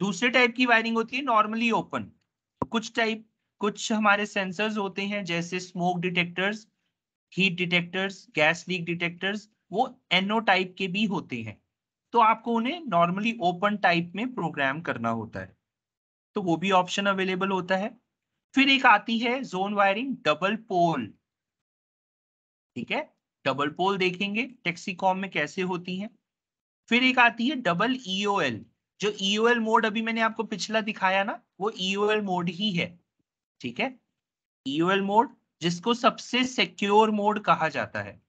दूसरे टाइप की वायरिंग होती है नॉर्मली ओपन कुछ टाइप कुछ हमारे सेंसर्स होते हैं, जैसे smoke detectors heat detectors gas leak detectors वो एनओ टाइप के भी होते हैं। तो आपको उन्हें नॉर्मली ओपन टाइप में प्रोग्राम करना होता है। तो वो भी ऑप्शन अवेलेबल होता है। फिर एक आती है जोन वायरिंग डबल पोल ठीक है? डबल पोल देखेंगे टेक्सीकॉम में कैसे होती है। फिर एक आती है डबल ईओएल जो ईओएल मोड अभी मैंने आपको पिछला दिखाया ना, वो ईओएल मोड ही है। ठीक है? ईओएल मोड जिसको सबसे सिक्योर मोड कहा जाता है।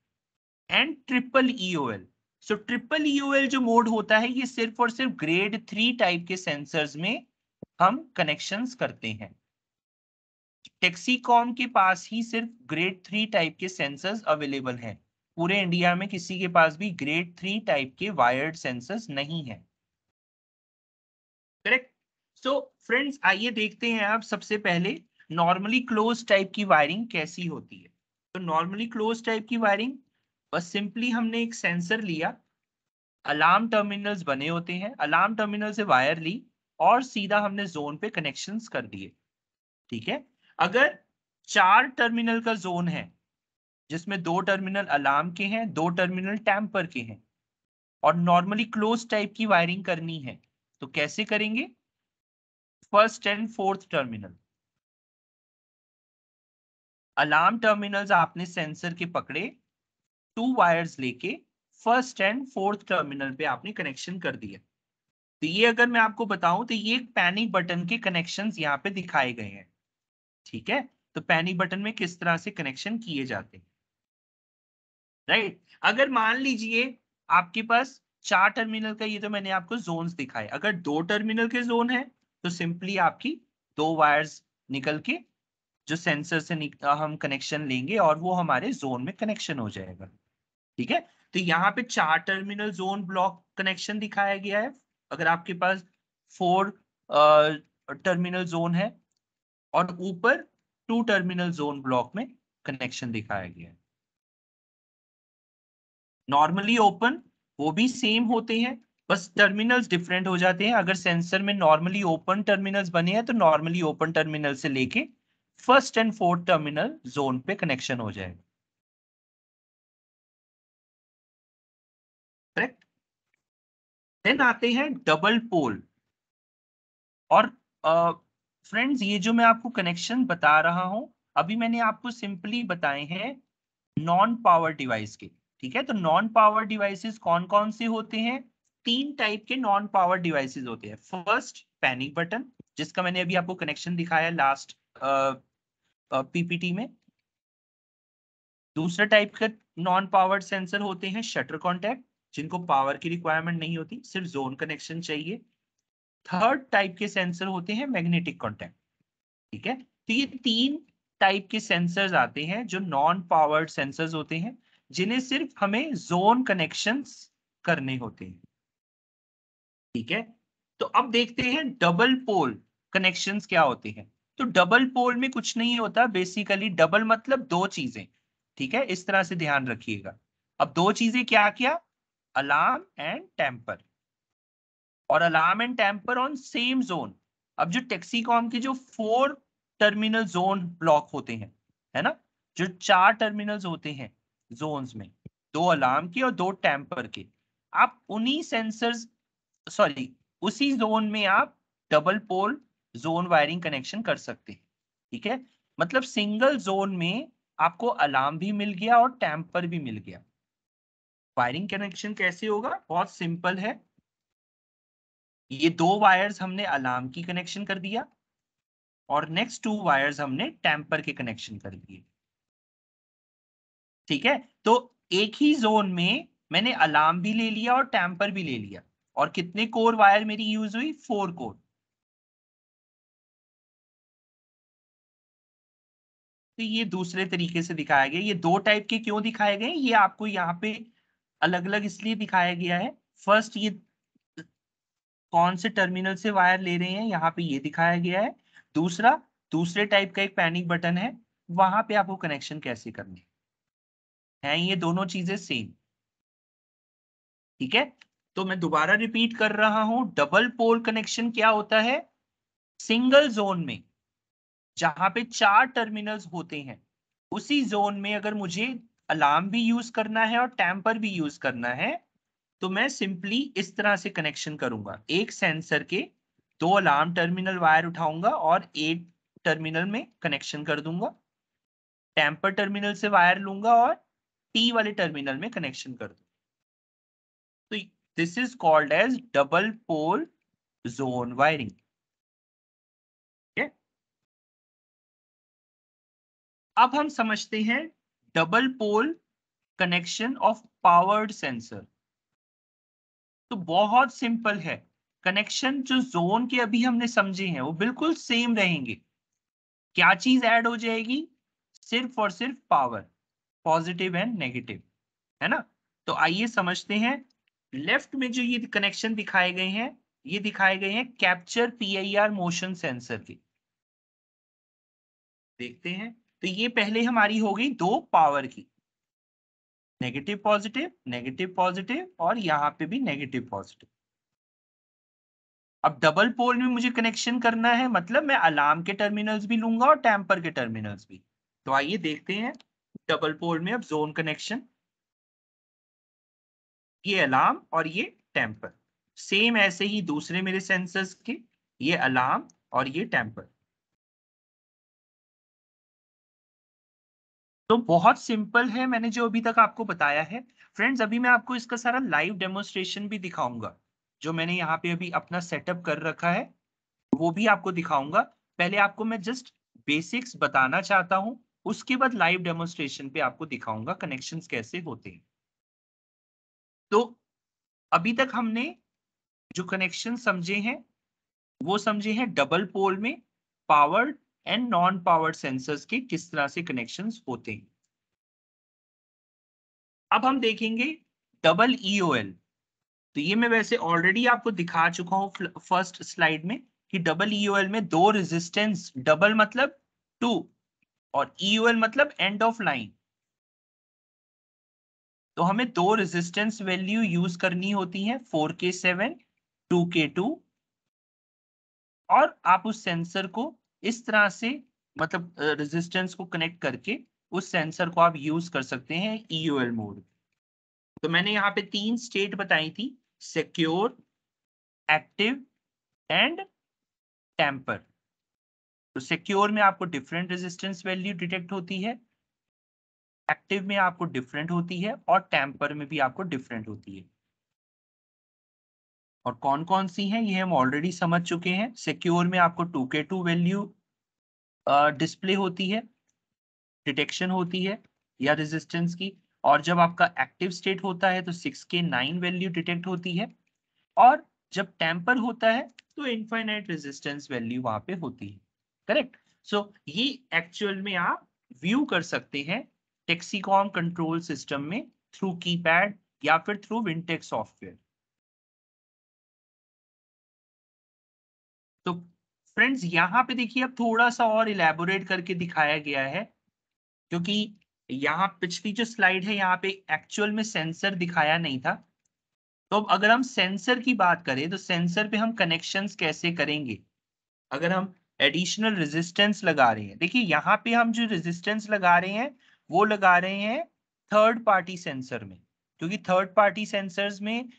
And triple E O L so triple E O L जो मोड होता है, ये सिर्फ़ और सिर्फ़ ग्रेड थ्री टाइप के सेंसर्स में हम कनेक्शंस करते हैं। टेक्सीकॉम के पास ही सिर्फ़ ग्रेड थ्री टाइप के सेंसर्स अवेलेबल हैं। पूरे इंडिया में किसी के पास भी ग्रेड थ्री टाइप के वायर्ड सेंसर्स नहीं है। करेक्ट सो फ्रेंड्स आइए देखते हैं आप सबसे पहले नॉर्मली क्लोज टाइप की वायरिंग कैसी होती है। तो नॉर्मली क्लोज टाइप की वायरिंग बस सिंपली हमने एक सेंसर लिया। अलार्म टर्मिनल्स बने होते हैं। अलार्म टर्मिनल से वायर ली और सीधा हमने जोन पे कनेक्शंस कर दिए। ठीक है? अगर चार टर्मिनल का जोन है, जिसमें दो टर्मिनल अलार्म के हैं, दो टर्मिनल टैंपर के हैं, और नॉर्मली क्लोज टाइप की वायरिंग करनी है तो कैसे करेंगे? First and fourth terminal alarm terminals आपने सेंसर के पकड़े टू वायर्स लेके फ़र्स्ट एंड फोर्थ टर्मिनल पे आपने कनेक्शन कर दिया तो ये अगर मैं आपको बताऊँ तो ये पैनिक बटन के कनेक्शंस यहाँ पे दिखाए गए हैं। ठीक है? तो पैनिक बटन में किस तरह से कनेक्शन किए जाते हैं? राइट अगर मान लीजिए आपके पास चार टर्मिनल का, ये तो मैंने आपको जोन्स दिखाए। अगर दो टर्मिनल के जोन है तो सिंपली आपकी दो वायर्स निकल के, जो सेंसर से हम कनेक्शन लेंगे और वो हमारे जोन में कनेक्शन हो जाएगा। ठीक है? तो यहाँ पे चार टर्मिनल जोन ब्लॉक कनेक्शन दिखाया गया है। अगर आपके पास फोर टर्मिनल जोन है, और ऊपर टू टर्मिनल जोन ब्लॉक में कनेक्शन दिखाया गया है। नॉर्मली ओपन वो भी सेम होते हैं, बस टर्मिनल्स डिफरेंट हो जाते हैं। अगर सेंसर में नॉर्मली ओपन टर्मिनल्स बने हैं तो नॉर्मली ओपन टर्मिनल से लेके first and fourth terminal zone पे कनेक्शन हो जाएगा। करेक्ट देन आते हैं डबल पोल और फ्रेंड्स uh, ये जो मैं आपको कनेक्शन बता रहा हूँ अभी मैंने आपको सिंपली बताए हैं नॉन पावर डिवाइस के ठीक है? तो नॉन पावर डिवाइसेस कौन कौन से होते हैं? तीन टाइप के नॉन पावर डिवाइसेस होते हैं। फ़र्स्ट पैनिक बटन जिसका मैंने अभी आपको कनेक्शन दिखाया लास्ट पीपीटी में। दूसरा टाइप का नॉन पावर सेंसर होते हैं शटर कॉन्टैक्ट जिनको पावर की रिक्वायरमेंट नहीं होती, सिर्फ़ जोन कनेक्शन चाहिए। थर्ड टाइप के सेंसर होते हैं मैग्नेटिक कॉन्टैक्ट ठीक है? तो ये तीन टाइप के सेंसर्स आते हैं जो नॉन पावर्ड सेंसर्स होते हैं, जिन्हें सिर्फ़ हमें जोन कनेक्शंस करने होते हैं। ठीक है? तो अब देखते हैं डबल पोल कनेक्शंस क्या होते हैं। तो डबल पोल में कुछ नहीं होता बेसिकली डबल मतलब दो चीज़ें। ठीक है? इस तरह से ध्यान रखिएगा। अब दो चीज़ें क्या क्या? अलार्म एंड टेम्पर और alarm and tamper on same zone अब जो टेक्सीकॉम के जो फोर टर्मिनल जोन ब्लॉक होते हैं, है ना? जो चार टर्मिनल्स होते हैं जोन्स में, दो अलार्म के और दो टेम्पर के, आप उन्हीं सेंसर्स सॉरी उसी जोन में आप double pole zone wiring connection कर सकते हैं, ठीक है? मतलब सिंगल जोन में आपको अलार्म भी मिल गया और टैंपर भी मिल गया। वायरिंग कनेक्शन कैसे होगा? बहुत सिंपल है। ये दो वायर्स हमने अलार्म की कनेक्शन कर दिया और नेक्स्ट टू वायर्स हमने टैंपर के कनेक्शन कर दिए। ठीक है? तो एक ही जोन में मैंने अलार्म भी ले लिया और टैंपर भी ले लिया और कितने कोर वायर मेरी यूज़ हुई? Four core. तो ये दूसरे तरीके से दिखाया गया। ये दो टाइप के क्यों दिखाए गए? ये आपको यहाँ पे अलग अलग इसलिए दिखाया गया है। फ़र्स्ट ये कौन से टर्मिनल से वायर ले रहे हैं, यहाँ पे ये दिखाया गया है। दूसरा, दूसरे टाइप का एक पैनिक बटन है, वहाँ पे आपको कनेक्शन कैसे करने हैं ये दोनों चीज़ें सेम ठीक है? तो मैं दोबारा रिपीट कर रहा हूँ डबल पोल कनेक्शन क्या होता है? सिंगल जोन में, जहाँ पे चार टर्मिनल्स होते हैं, उसी जोन में अगर मुझे अलार्म भी यूज़ करना है और टैंपर भी यूज़ करना है तो मैं सिंपली इस तरह से कनेक्शन करूँगा। एक सेंसर के दो अलार्म टर्मिनल वायर उठाऊँगा और एक टर्मिनल में कनेक्शन कर दूँगा। टेम्पर टर्मिनल से वायर लूँगा और टी वाले टर्मिनल में कनेक्शन कर दूँगा। तो this is called as double pole zone wiring अब हम समझते हैं double pole connection of powered sensor तो बहुत सिंपल है। कनेक्शन जो जोन के अभी हमने समझे हैं, वो बिल्कुल सेम रहेंगे। क्या चीज़ ऐड हो जाएगी? सिर्फ़ और सिर्फ़ पावर पॉजिटिव एंड नेगेटिव है ना? तो आइए समझते हैं। लेफ़्ट में जो ये कनेक्शन दिखाए गए हैं, ये दिखाए गए हैं कैप्चर पीआईआर मोशन सेंसर के। देखते हैं। तो ये पहले हमारी हो गई दो पावर की। नेगेटिव पॉजिटिव नेगेटिव पॉजिटिव और यहाँ पे भी नेगेटिव पॉजिटिव अब डबल पोल में मुझे कनेक्शन करना है मतलब मैं अलार्म के टर्मिनल्स भी लूँगा और टैंपर के टर्मिनल्स भी। तो आइए देखते हैं डबल पोल में अब जोन कनेक्शन ये अलार्म और ये टेम्पर सेम ऐसे ही दूसरे मेरे सेंसर्स के, ये अलार्म और ये टेम्पर तो बहुत सिंपल है, मैंने जो अभी तक आपको बताया है। फ्रेंड्स, अभी मैं आपको इसका सारा लाइव डेमोन्स्ट्रेशन भी दिखाऊँगा, जो मैंने यहाँ पे अभी अपना सेटअप कर रखा है, वो भी आपको दिखाऊँगा। पहले आपको मैं जस्ट बेसिक्स बताना चाहता हूँ, उसके बाद लाइव डेमोन्स्ट्रेशन पे आपको दिखाऊँगा कनेक्शन कैसे होते हैं। तो अभी तक हमने जो कनेक्शन समझे हैं, वो समझे हैं डबल पोल में powered and non powered sensors के किस तरह से कनेक्शन होते हैं। अब हम देखेंगे डबल ईओएल तो ये मैं वैसे ऑलरेडी आपको दिखा चुका हूँ फ़र्स्ट स्लाइड में कि डबल ईओएल में दो रेजिस्टेंस डबल मतलब टू और ईओएल मतलब एंड ऑफ़ लाइन तो हमें दो रेजिस्टेंस वैल्यू यूज़ करनी होती है फोर के सेवन टू के टू और आप उस सेंसर को इस तरह से मतलब रेजिस्टेंस को कनेक्ट करके उस सेंसर को आप यूज़ कर सकते हैं ईओएल मोड तो मैंने यहाँ पे तीन स्टेट बताई थी सिक्योर एक्टिव एंड टेम्पर तो सिक्योर में आपको डिफरेंट रेजिस्टेंस वैल्यू डिटेक्ट होती है एक्टिव में आपको डिफरेंट होती है और टेम्पर में भी आपको डिफरेंट होती है। और कौन कौन सी हैं ये हम ऑलरेडी समझ चुके हैं। सिक्योर में आपको टू के टू वैल्यू डिस्प्ले होती है डिटेक्शन होती है या रेजिस्टेंस की। और जब आपका एक्टिव स्टेट होता है तो सिक्स के नाइन वैल्यू डिटेक्ट होती है। और जब टेम्पर होता है तो इनफाइनाइट रेजिस्टेंस वैल्यू वहाँ पे होती है। करेक्ट सो so, ये एक्चुअल में आप व्यू कर सकते हैं टेक्सीकॉम कंट्रोल सिस्टम में थ्रू कीपैड या फिर थ्रू विंटेक सॉफ्टवेयर तो फ्रेंड्स यहाँ पे देखिए अब थोड़ा सा और इलेबोरेट करके दिखाया गया है क्योंकि यहाँ पिछली जो स्लाइड है, यहाँ पे एक्चुअल में सेंसर दिखाया नहीं था। तो अब अगर हम सेंसर की बात करें तो सेंसर पे हम कनेक्शंस कैसे करेंगे? अगर हम एडिशनल रेजिस्टेंस लगा रहे हैं, देखिए यहाँ पे हम जो रेजिस्टेंस लगा रहे हैं, वो लगा रहे हैं थर्ड पार्टी सेंसर में, क्योंकि थर्ड पार्टी सेंसर्स में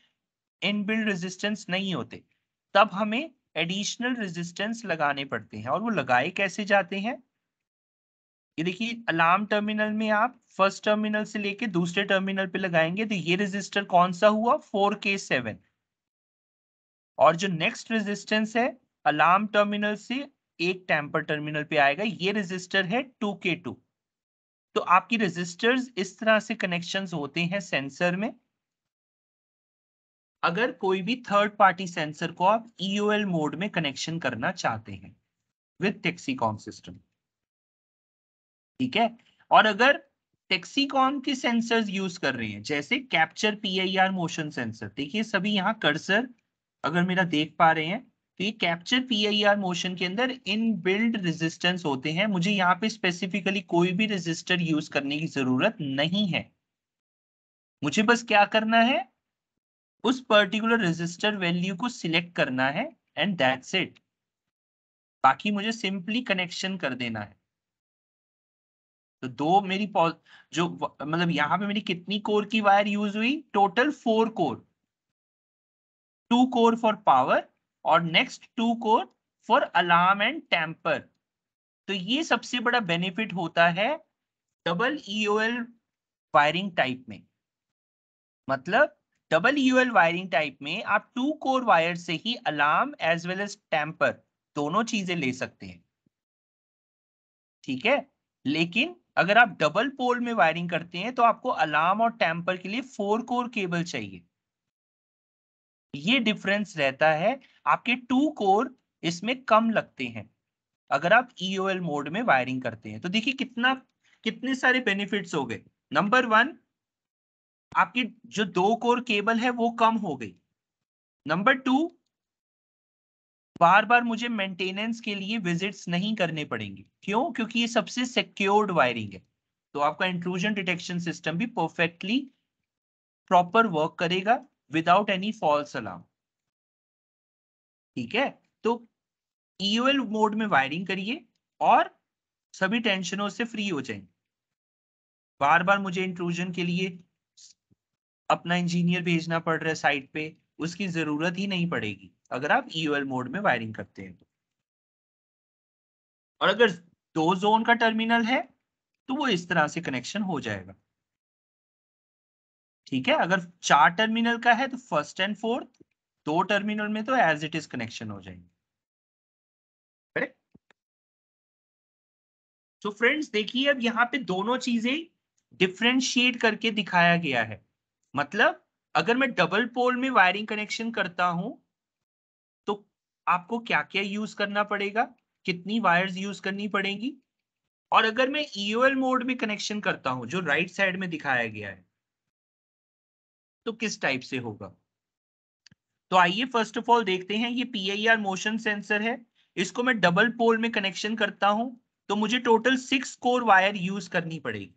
इनबिल्ड रेजिस्टेंस नहीं होते। तब हमें एडिशनल रेजिस्टेंस लगाने पड़ते हैं और वो लगाए कैसे जाते हैं? ये देखिए अलार्म टर्मिनल में आप फ़र्स्ट टर्मिनल से लेके दूसरे टर्मिनल पे लगाएँगे तो ये रेजिस्टर कौन सा हुआ? फोर के सेवन और जो नेक्स्ट रेजिस्टेंस है अलार्म टर्मिनल से एक टेम्पर टर्मिनल पे आएगा, ये रेजिस्टर है टू के टू तो आपकी रेजिस्टर्स इस तरह से कनेक्शंस होते हैं सेंसर में अगर कोई भी थर्ड पार्टी सेंसर को आप ईओएल e मोड में कनेक्शन करना चाहते हैं विद टेक्सीकॉम सिस्टम ठीक है? और अगर टेक्सीकॉम के सेंसर्स यूज़ कर रहे हैं, जैसे कैप्चर पीआईआर मोशन सेंसर देखिए सभी यहाँ कर्सर अगर मेरा देख पा रहे हैं तो ये कैप्चर पीआईआर मोशन के अंदर इन बिल्ड रेजिस्टेंस होते हैं। मुझे यहाँ पे स्पेसिफिकली कोई भी रेजिस्टर यूज़ करने की ज़रूरत नहीं है। मुझे बस क्या करना है? उस पर्टिकुलर रजिस्टर वैल्यू को सिलेक्ट करना है एंड दैट्स इट बाकी मुझे सिंपली कनेक्शन कर देना है। तो दो मेरी जो मतलब यहाँ पे मेरी कितनी कोर की वायर यूज़ हुई? Total four core two core for power और next two core for alarm and tamper तो ये सबसे बड़ा बेनिफिट होता है डबल ईओएल वायरिंग टाइप में। मतलब डबल यूएल वायरिंग टाइप में आप टू कोर वायर से ही alarm as well as tamper दोनों चीज़ें ले सकते हैं। ठीक है? लेकिन अगर आप डबल पोल में वायरिंग करते हैं तो आपको अलार्म और टेम्पर के लिए फोर कोर केबल चाहिए। ये डिफरेंस रहता है, आपके टू कोर इसमें कम लगते हैं, अगर आप ईओएल मोड में वायरिंग करते हैं। तो देखिए कितना, कितने सारे बेनिफिट्स हो गए। नंबर वन आपकी जो दो कोर केबल है वो कम हो गई। नंबर टू बार बार मुझे मेंटेनेंस के लिए विजिट्स नहीं करने पड़ेंगे। क्यों? क्योंकि ये सबसे सिक्योर्ड वायरिंग है। तो आपका इंट्रूजन डिटेक्शन सिस्टम भी परफेक्टली प्रॉपर वर्क करेगा विदाउट एनी फॉल्स अलार्म ठीक है? तो ईओएल मोड में वायरिंग करिए और सभी टेंशनों से फ्री हो जाएँगे। बार बार मुझे इंट्रूजन के लिए अपना इंजीनियर भेजना पड़ रहा है साइट पे, उसकी ज़रूरत ही नहीं पड़ेगी, अगर आप ईओएल मोड में वायरिंग करते हैं तो। और अगर दो जोन का टर्मिनल है तो वो इस तरह से कनेक्शन हो जाएगा। ठीक है? अगर चार टर्मिनल का है तो फ़र्स्ट एंड फोर्थ दो टर्मिनल में तो एज इट इज़ कनेक्शन हो जाएँगे। तो फ्रेंड्स देखिए, अब यहाँ पे दोनों चीज़ें डिफ्रेंशिएट करके दिखाया गया है। मतलब अगर मैं डबल पोल में वायरिंग कनेक्शन करता हूँ तो आपको क्या क्या यूज़ करना पड़ेगा? कितनी वायर्स यूज़ करनी पड़ेगी? और अगर मैं ईओएल e मोड में कनेक्शन करता हूँ, जो राइट साइड में दिखाया गया है तो किस टाइप से होगा? तो आइए फ़र्स्ट ऑफ़ ऑल देखते हैं, ये पीआईआर मोशन सेंसर है। इसको मैं डबल पोल में कनेक्शन करता हूँ तो मुझे total six core wire use करनी पड़ेगी।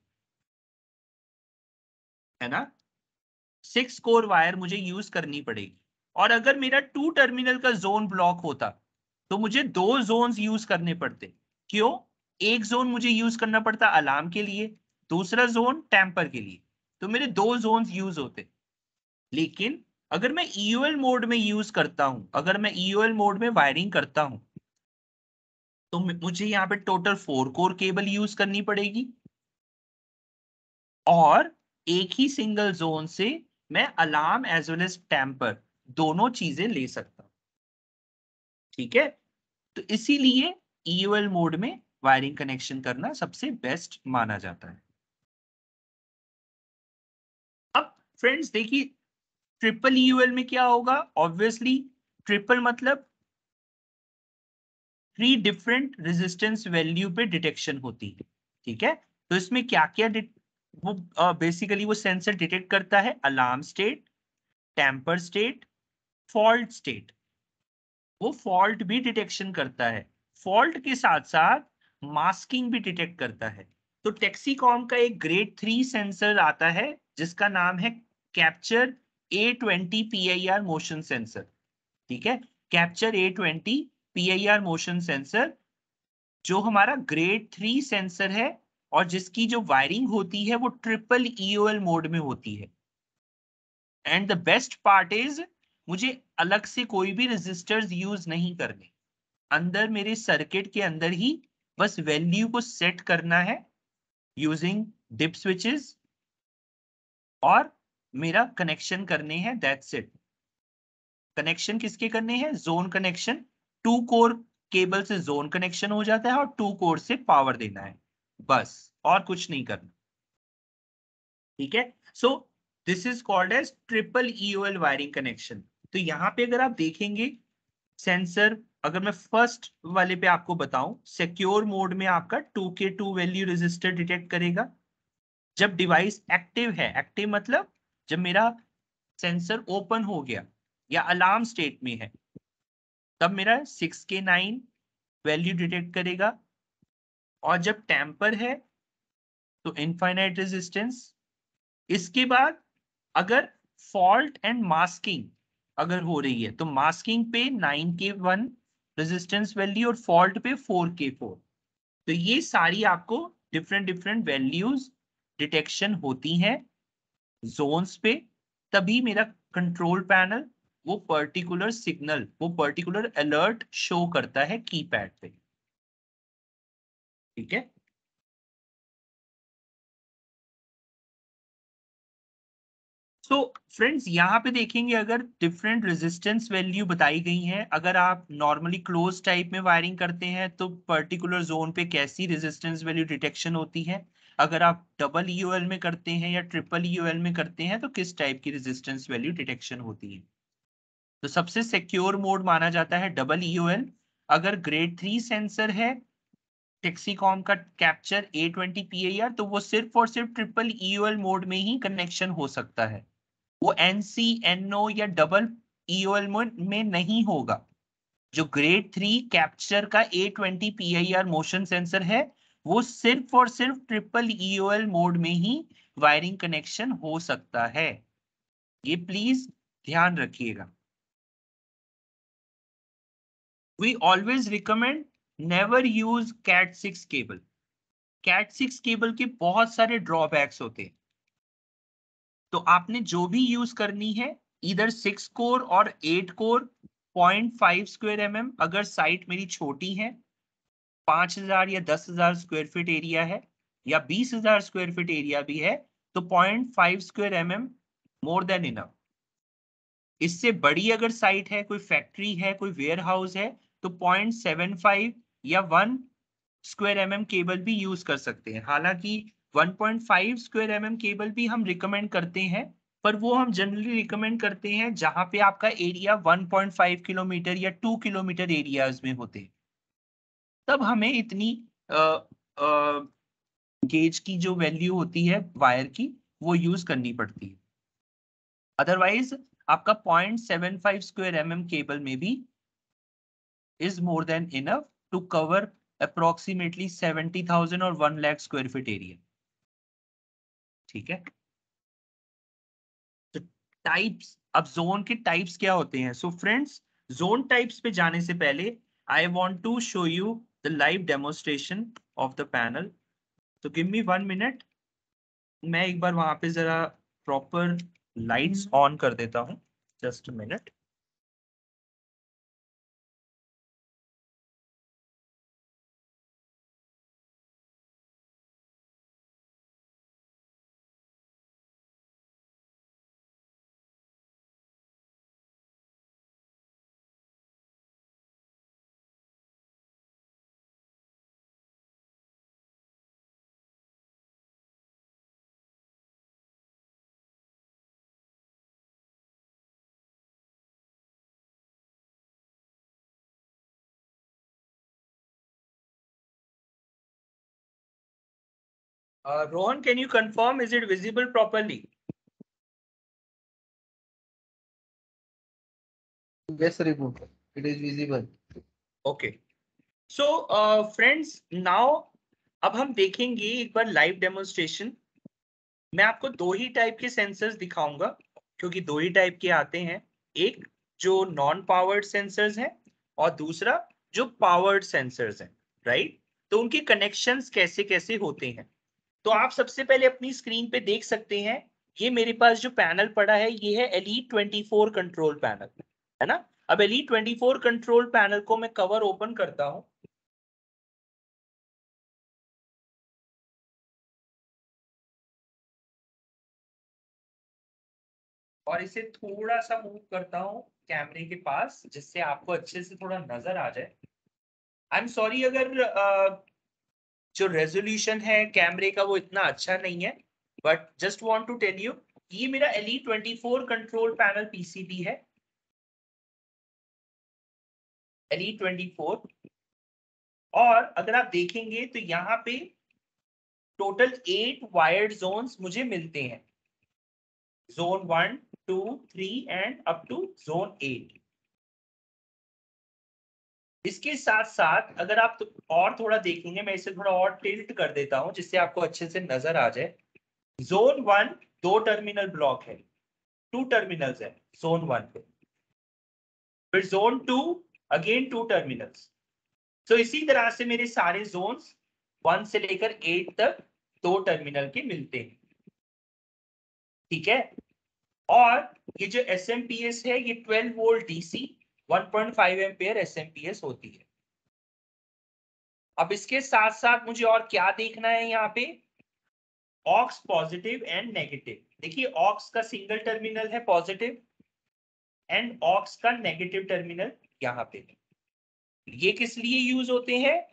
है ना? सिक्स कोर वायर मुझे यूज़ करनी पड़ेगी। और अगर मेरा टू टर्मिनल का जोन ब्लॉक होता तो मुझे दो जोन यूज़ करने पड़ते। क्यों? एक जोन मुझे यूज़ करना पड़ता अलार्म के लिए, दूसरा जोन टेम्पर के लिए। तो मेरे दो जोन यूज़ होते। लेकिन अगर मैं ईओएल e मोड में यूज़ करता हूँ, अगर मैं ईओएल e मोड में वायरिंग करता हूँ तो मुझे यहाँ पे total four core cable use करनी पड़ेगी। और एक ही सिंगल जोन से मैं alarm as well as tamper दोनों चीज़ें ले सकता हूँ। ठीक है? तो इसीलिए ईओएल e मोड में वायरिंग कनेक्शन करना सबसे बेस्ट माना जाता है। अब फ्रेंड्स देखिए ट्रिपल ईओएल में क्या होगा? ऑब्वियसली ट्रिपल मतलब थ्री डिफरेंट रेजिस्टेंस वैल्यू पे डिटेक्शन होती है। ठीक है? तो इसमें क्या क्या वो बेसिकली uh, वो सेंसर डिटेक्ट करता है alarm state tamper state fault state वो फॉल्ट भी डिटेक्शन करता है। फॉल्ट के साथ साथ मास्किंग भी डिटेक्ट करता है। तो टेक्सीकॉम का एक ग्रेड थ्री सेंसर आता है जिसका नाम है Capture A twenty P I R motion sensor ठीक है? Capture A twenty PIR motion sensor जो हमारा ग्रेड थ्री सेंसर है और जिसकी जो वायरिंग होती है वो ट्रिपल ईओएल मोड में होती है। And the best part is मुझे अलग से कोई भी रेजिस्टर्स यूज़ नहीं करने। अंदर मेरे सर्किट के अंदर ही बस वैल्यू को सेट करना है यूजिंग डिप स्विचेस और मेरा कनेक्शन करने हैं दैट्स इट कनेक्शन किसके करने हैं? Zone connection two core cable से जोन कनेक्शन हो जाता है और टू कोर से पावर देना है। बस, और कुछ नहीं करना। ठीक है? So this is called as triple EOL wiring connection तो यहाँ पे अगर आप देखेंगे सेंसर अगर मैं फ़र्स्ट वाले पे आपको बताऊँ सिक्योर मोड में आपका टू के टू वैल्यू रजिस्टर डिटेक्ट करेगा। जब डिवाइस एक्टिव है एक्टिव मतलब जब मेरा सेंसर ओपन हो गया, या अलार्म स्टेट में है, तब मेरा सिक्स के नाइन वैल्यू डिटेक्ट करेगा। और जब टेम्पर है तो इनफाइनाइट रेजिस्टेंस इसके बाद अगर फॉल्ट एंड मास्किंग अगर हो रही है तो मास्किंग पे nine K one resistance value और फॉल्ट पे फोर के फोर तो ये सारी आपको डिफरेंट डिफरेंट वैल्यूज़ डिटेक्शन होती हैं जोन्स पे। तभी मेरा कंट्रोल पैनल वो पर्टिकुलर सिग्नल वो पर्टिकुलर अलर्ट शो करता है कीपैड पे। ठीक है? तो फ्रेंड्स यहाँ पे देखेंगे अगर डिफरेंट रेजिस्टेंस वैल्यू बताई गई हैं, अगर आप नॉर्मली क्लोज टाइप में वायरिंग करते हैं तो पर्टिकुलर जोन पे कैसी रेजिस्टेंस वैल्यू डिटेक्शन होती है? अगर आप डबल ईओएल में करते हैं या ट्रिपल ईओएल में करते हैं तो किस टाइप की रेजिस्टेंस वैल्यू डिटेक्शन होती है? तो सबसे सिक्योर मोड माना जाता है डबल ईओएल अगर ग्रेड थ्री सेंसर है टेक्सीकॉम का कैप्चर ए ट्वेंटी पी तो वो सिर्फ़ और सिर्फ़ ट्रिपल ईओएल मोड में ही कनेक्शन हो सकता है। वो एन सी एन ओ या डबल ईओएल मोड में नहीं होगा। जो ग्रेड थ्री कैप्चर का A twenty P motion sensor है, वो सिर्फ़ और सिर्फ़ ट्रिपल ईओएल मोड में ही वायरिंग कनेक्शन हो सकता है। ये प्लीज़ ध्यान रखिएगा। We always recommend never use cat six cable cat six cable के बहुत सारे ड्रॉबैक्स होते हैं। तो आपने जो भी यूज़ करनी है इधर सिक्स कोर और eight core point five square M अगर साइट मेरी छोटी है, पाँच हज़ार या दस हज़ार स्क्वायर फीट एरिया है, या बीस हज़ार स्क्वायर फीट एरिया भी है तो point five square M M more than enough इससे बड़ी अगर साइट है, कोई फैक्ट्री है, कोई वेयर हाउस है तो पॉइंट सेवन फाइव या वन स्क्वायर एम केबल भी यूज़ कर सकते हैं। हालाँकि 1.5 स्क्वायर एम केबल भी हम रिकमेंड करते हैं, पर वो हम जनरली रिकमेंड करते हैं जहाँ पे आपका एरिया 1.5 किलोमीटर या 2 किलोमीटर एरियाज़ में होते हैं। तब हमें इतनी गेज की जो वैल्यू होती है वायर की, वो यूज़ करनी पड़ती है। अदरवाइज़ आपका 0.75 स्क्वायर एम एम केबल में भी is more than enough to cover approximately 70,000 और 1 लाख स्क्वायर फीट एरिया ठीक है? तो टाइप्स अब जोन के टाइप्स क्या होते हैं? सो फ्रेंड्स जोन टाइप्स पे जाने से पहले I want to show you the live demonstration of the panel तो गिव मी वन मिनट मैं एक बार वहाँ पे जरा प्रॉपर लाइट्स ऑन कर देता हूँ. Just minute Uh, Rohan, can you confirm, is it visible properly? Yes, Ribu. It is visible. Okay. So, uh, friends, now अब हम देखेंगे एक बार लाइव डेमोन्स्ट्रेशन मैं आपको दो ही टाइप के सेंसर्स दिखाऊँगा क्योंकि दो ही टाइप के आते हैं एक जो नॉन पावर्ड सेंसर्स हैं और दूसरा जो पावर्ड सेंसर्स हैं राइट तो उनके कनेक्शंस कैसे कैसे होते हैं तो आप सबसे पहले अपनी स्क्रीन पे देख सकते हैं, ये मेरे पास जो पैनल पड़ा है, ये है Elite twenty four control panel है ना? अब Elite twenty four control panel को मैं कवर ओपन करता हूँ। और इसे थोड़ा सा मूव करता हूँ कैमरे के पास, जिससे आपको अच्छे से थोड़ा नज़र आ जाए। आई एम सॉरी अगर जो रेजोल्यूशन है कैमरे का वो इतना अच्छा नहीं है but just want to tell you ये मेरा Elite twenty four control panel PCB है। एलई ट्वेंटी फोर और अगर आप देखेंगे तो यहाँ पे टोटल एट वायर्ड जोन्स मुझे मिलते हैं। Zone one two three and up to zone eight इसके साथ साथ अगर आप तो और थोड़ा देखेंगे, मैं इसे थोड़ा और टिल्ट कर देता हूँ, जिससे आपको अच्छे से नज़र आ जाए। जोन वन दो टर्मिनल ब्लॉक है। टू टर्मिनल्स है जोन वन पे। फिर zone two again two terminals तो इसी तरह से मेरे सारे जोन वन से लेकर एट तक दो टर्मिनल के मिलते हैं। ठीक है? और ये जो एस है, ये 12 वोल्ट डीसी 1.5 एम्पेयर एस होती है। अब इसके साथ साथ मुझे और क्या देखना है यहाँ पे? ऑक्स पॉजिटिव एंड नेगेटिव देखिए ऑक्स का सिंगल टर्मिनल है पॉजिटिव एंड ऑक्स का नेगेटिव टर्मिनल यहाँ पे। ये किस लिए यूज़ होते हैं?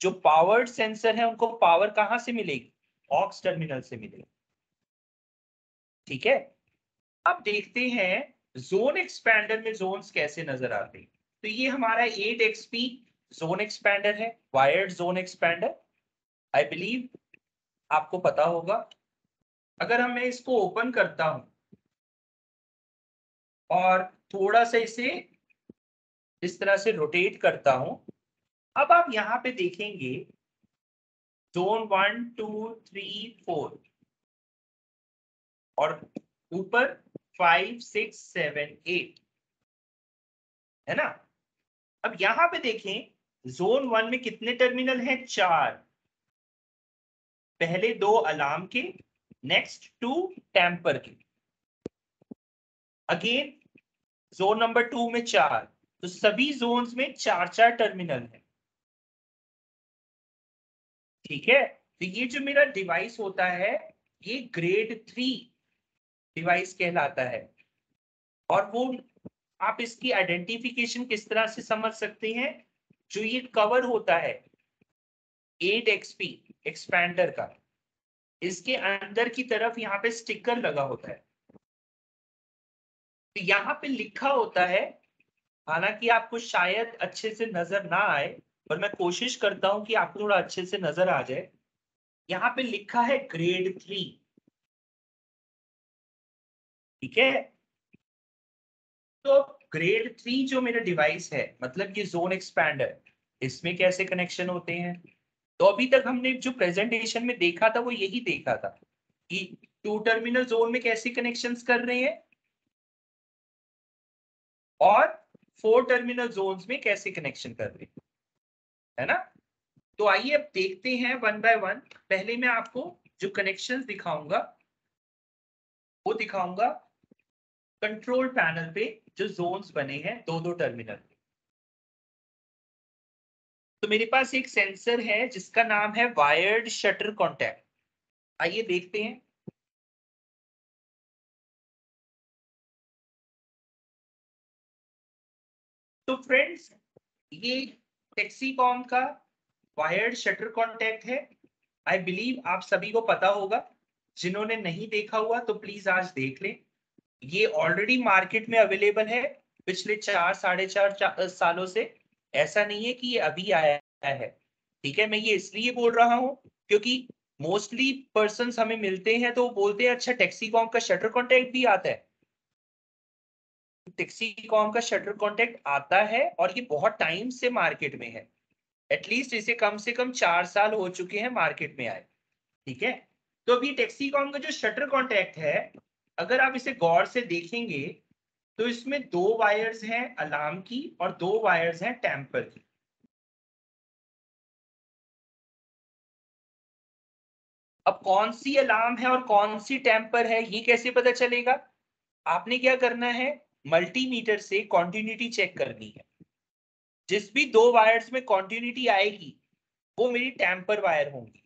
जो पावर्ड सेंसर है, उनको पावर कहाँ से मिलेगी? ऑक्स टर्मिनल से मिलेगी। ठीक है? अब देखते हैं जोन एक्सपैंडर में जोन्स कैसे नज़र आते हैं? तो ये हमारा एट एक्सपी जोन एक्सपैंडर है wired zone expander I believe आपको पता होगा, अगर हम इसको ओपन करता हूँ, और थोड़ा सा इसे इस तरह से रोटेट करता हूँ, अब आप यहाँ पे देखेंगे zone one two three four और ऊपर फाइव सिक्स सेवन एट है ना? अब यहाँ पे देखें जोन वन में कितने टर्मिनल हैं? चार। पहले दो अलार्म के नेक्स्ट टू टेम्पर के। अगेन जोन नंबर टू में चार। तो सभी जोन्स में चार चार टर्मिनल है। ठीक है? तो ये जो मेरा डिवाइस होता है, ये ग्रेड थ्री डिवाइस कहलाता है। और वो आप इसकी आइडेंटिफिकेशन किस तरह से समझ सकते हैं? जो ये कवर होता है एट एक्सपी एक्सपैंडर का, इसके अंदर की तरफ़ यहाँ पे स्टिकर लगा होता है। तो यहाँ पे लिखा होता है, हालाँकि आपको शायद अच्छे से नज़र ना आए, पर मैं कोशिश करता हूँ कि आपको थोड़ा अच्छे से नज़र आ जाए। यहाँ पे लिखा है ग्रेड थ्री ठीक है? तो ग्रेड थ्री जो मेरा डिवाइस है मतलब ये जोन एक्सपैंडर इसमें कैसे कनेक्शन होते हैं? तो अभी तक हमने जो प्रेजेंटेशन में देखा था, वो यही देखा था कि टू टर्मिनल जोन में कैसे कनेक्शंस कर रहे हैं और फोर टर्मिनल जोन्स में कैसे कनेक्शन कर रहे हैं, है ना? तो आइए अब देखते हैं वन बाय वन पहले मैं आपको जो कनेक्शंस दिखाऊँगा, वो दिखाऊँगा। कंट्रोल पैनल पे जो जोन्स बने हैं दो दो टर्मिनल तो मेरे पास एक सेंसर है, जिसका नाम है वायर्ड शटर कॉन्टैक्ट आइए देखते हैं। तो फ्रेंड्स ये टेक्सीकॉम का वायर्ड शटर कॉन्टैक्ट है। आई बिलीव आप सभी को पता होगा। जिन्होंने नहीं देखा हुआ तो प्लीज़ आज देख लें। ये ऑलरेडी मार्केट में अवेलेबल है पिछले चार साढ़े चार, चार सालों से। ऐसा नहीं है कि ये अभी आया है ठीक है? मैं ये इसलिए बोल रहा हूँ क्योंकि मोस्टली पर्सन हमें मिलते हैं तो बोलते हैं अच्छा टैक्सी कॉम का शटर कॉन्टेक्ट भी आता है। टेक्सीकॉम का शटर कॉन्टेक्ट आता है और ये बहुत टाइम से मार्केट में है। एटलीस्ट इसे कम से कम चार साल हो चुके हैं मार्केट में आए ठीक है? तो अभी टेक्सीकॉम का जो शटर कॉन्टेक्ट है अगर आप इसे गौर से देखेंगे तो इसमें दो वायर्स हैं अलार्म की और दो वायर्स हैं टेम्पर की। अब कौन सी अलार्म है और कौन सी टेम्पर है, ये कैसे पता चलेगा? आपने क्या करना है? मल्टीमीटर से कॉन्टिन्यूटी चेक करनी है। जिस भी दो वायर्स में कॉन्टिन्यूटी आएगी, वो मेरी टेम्पर वायर होंगी।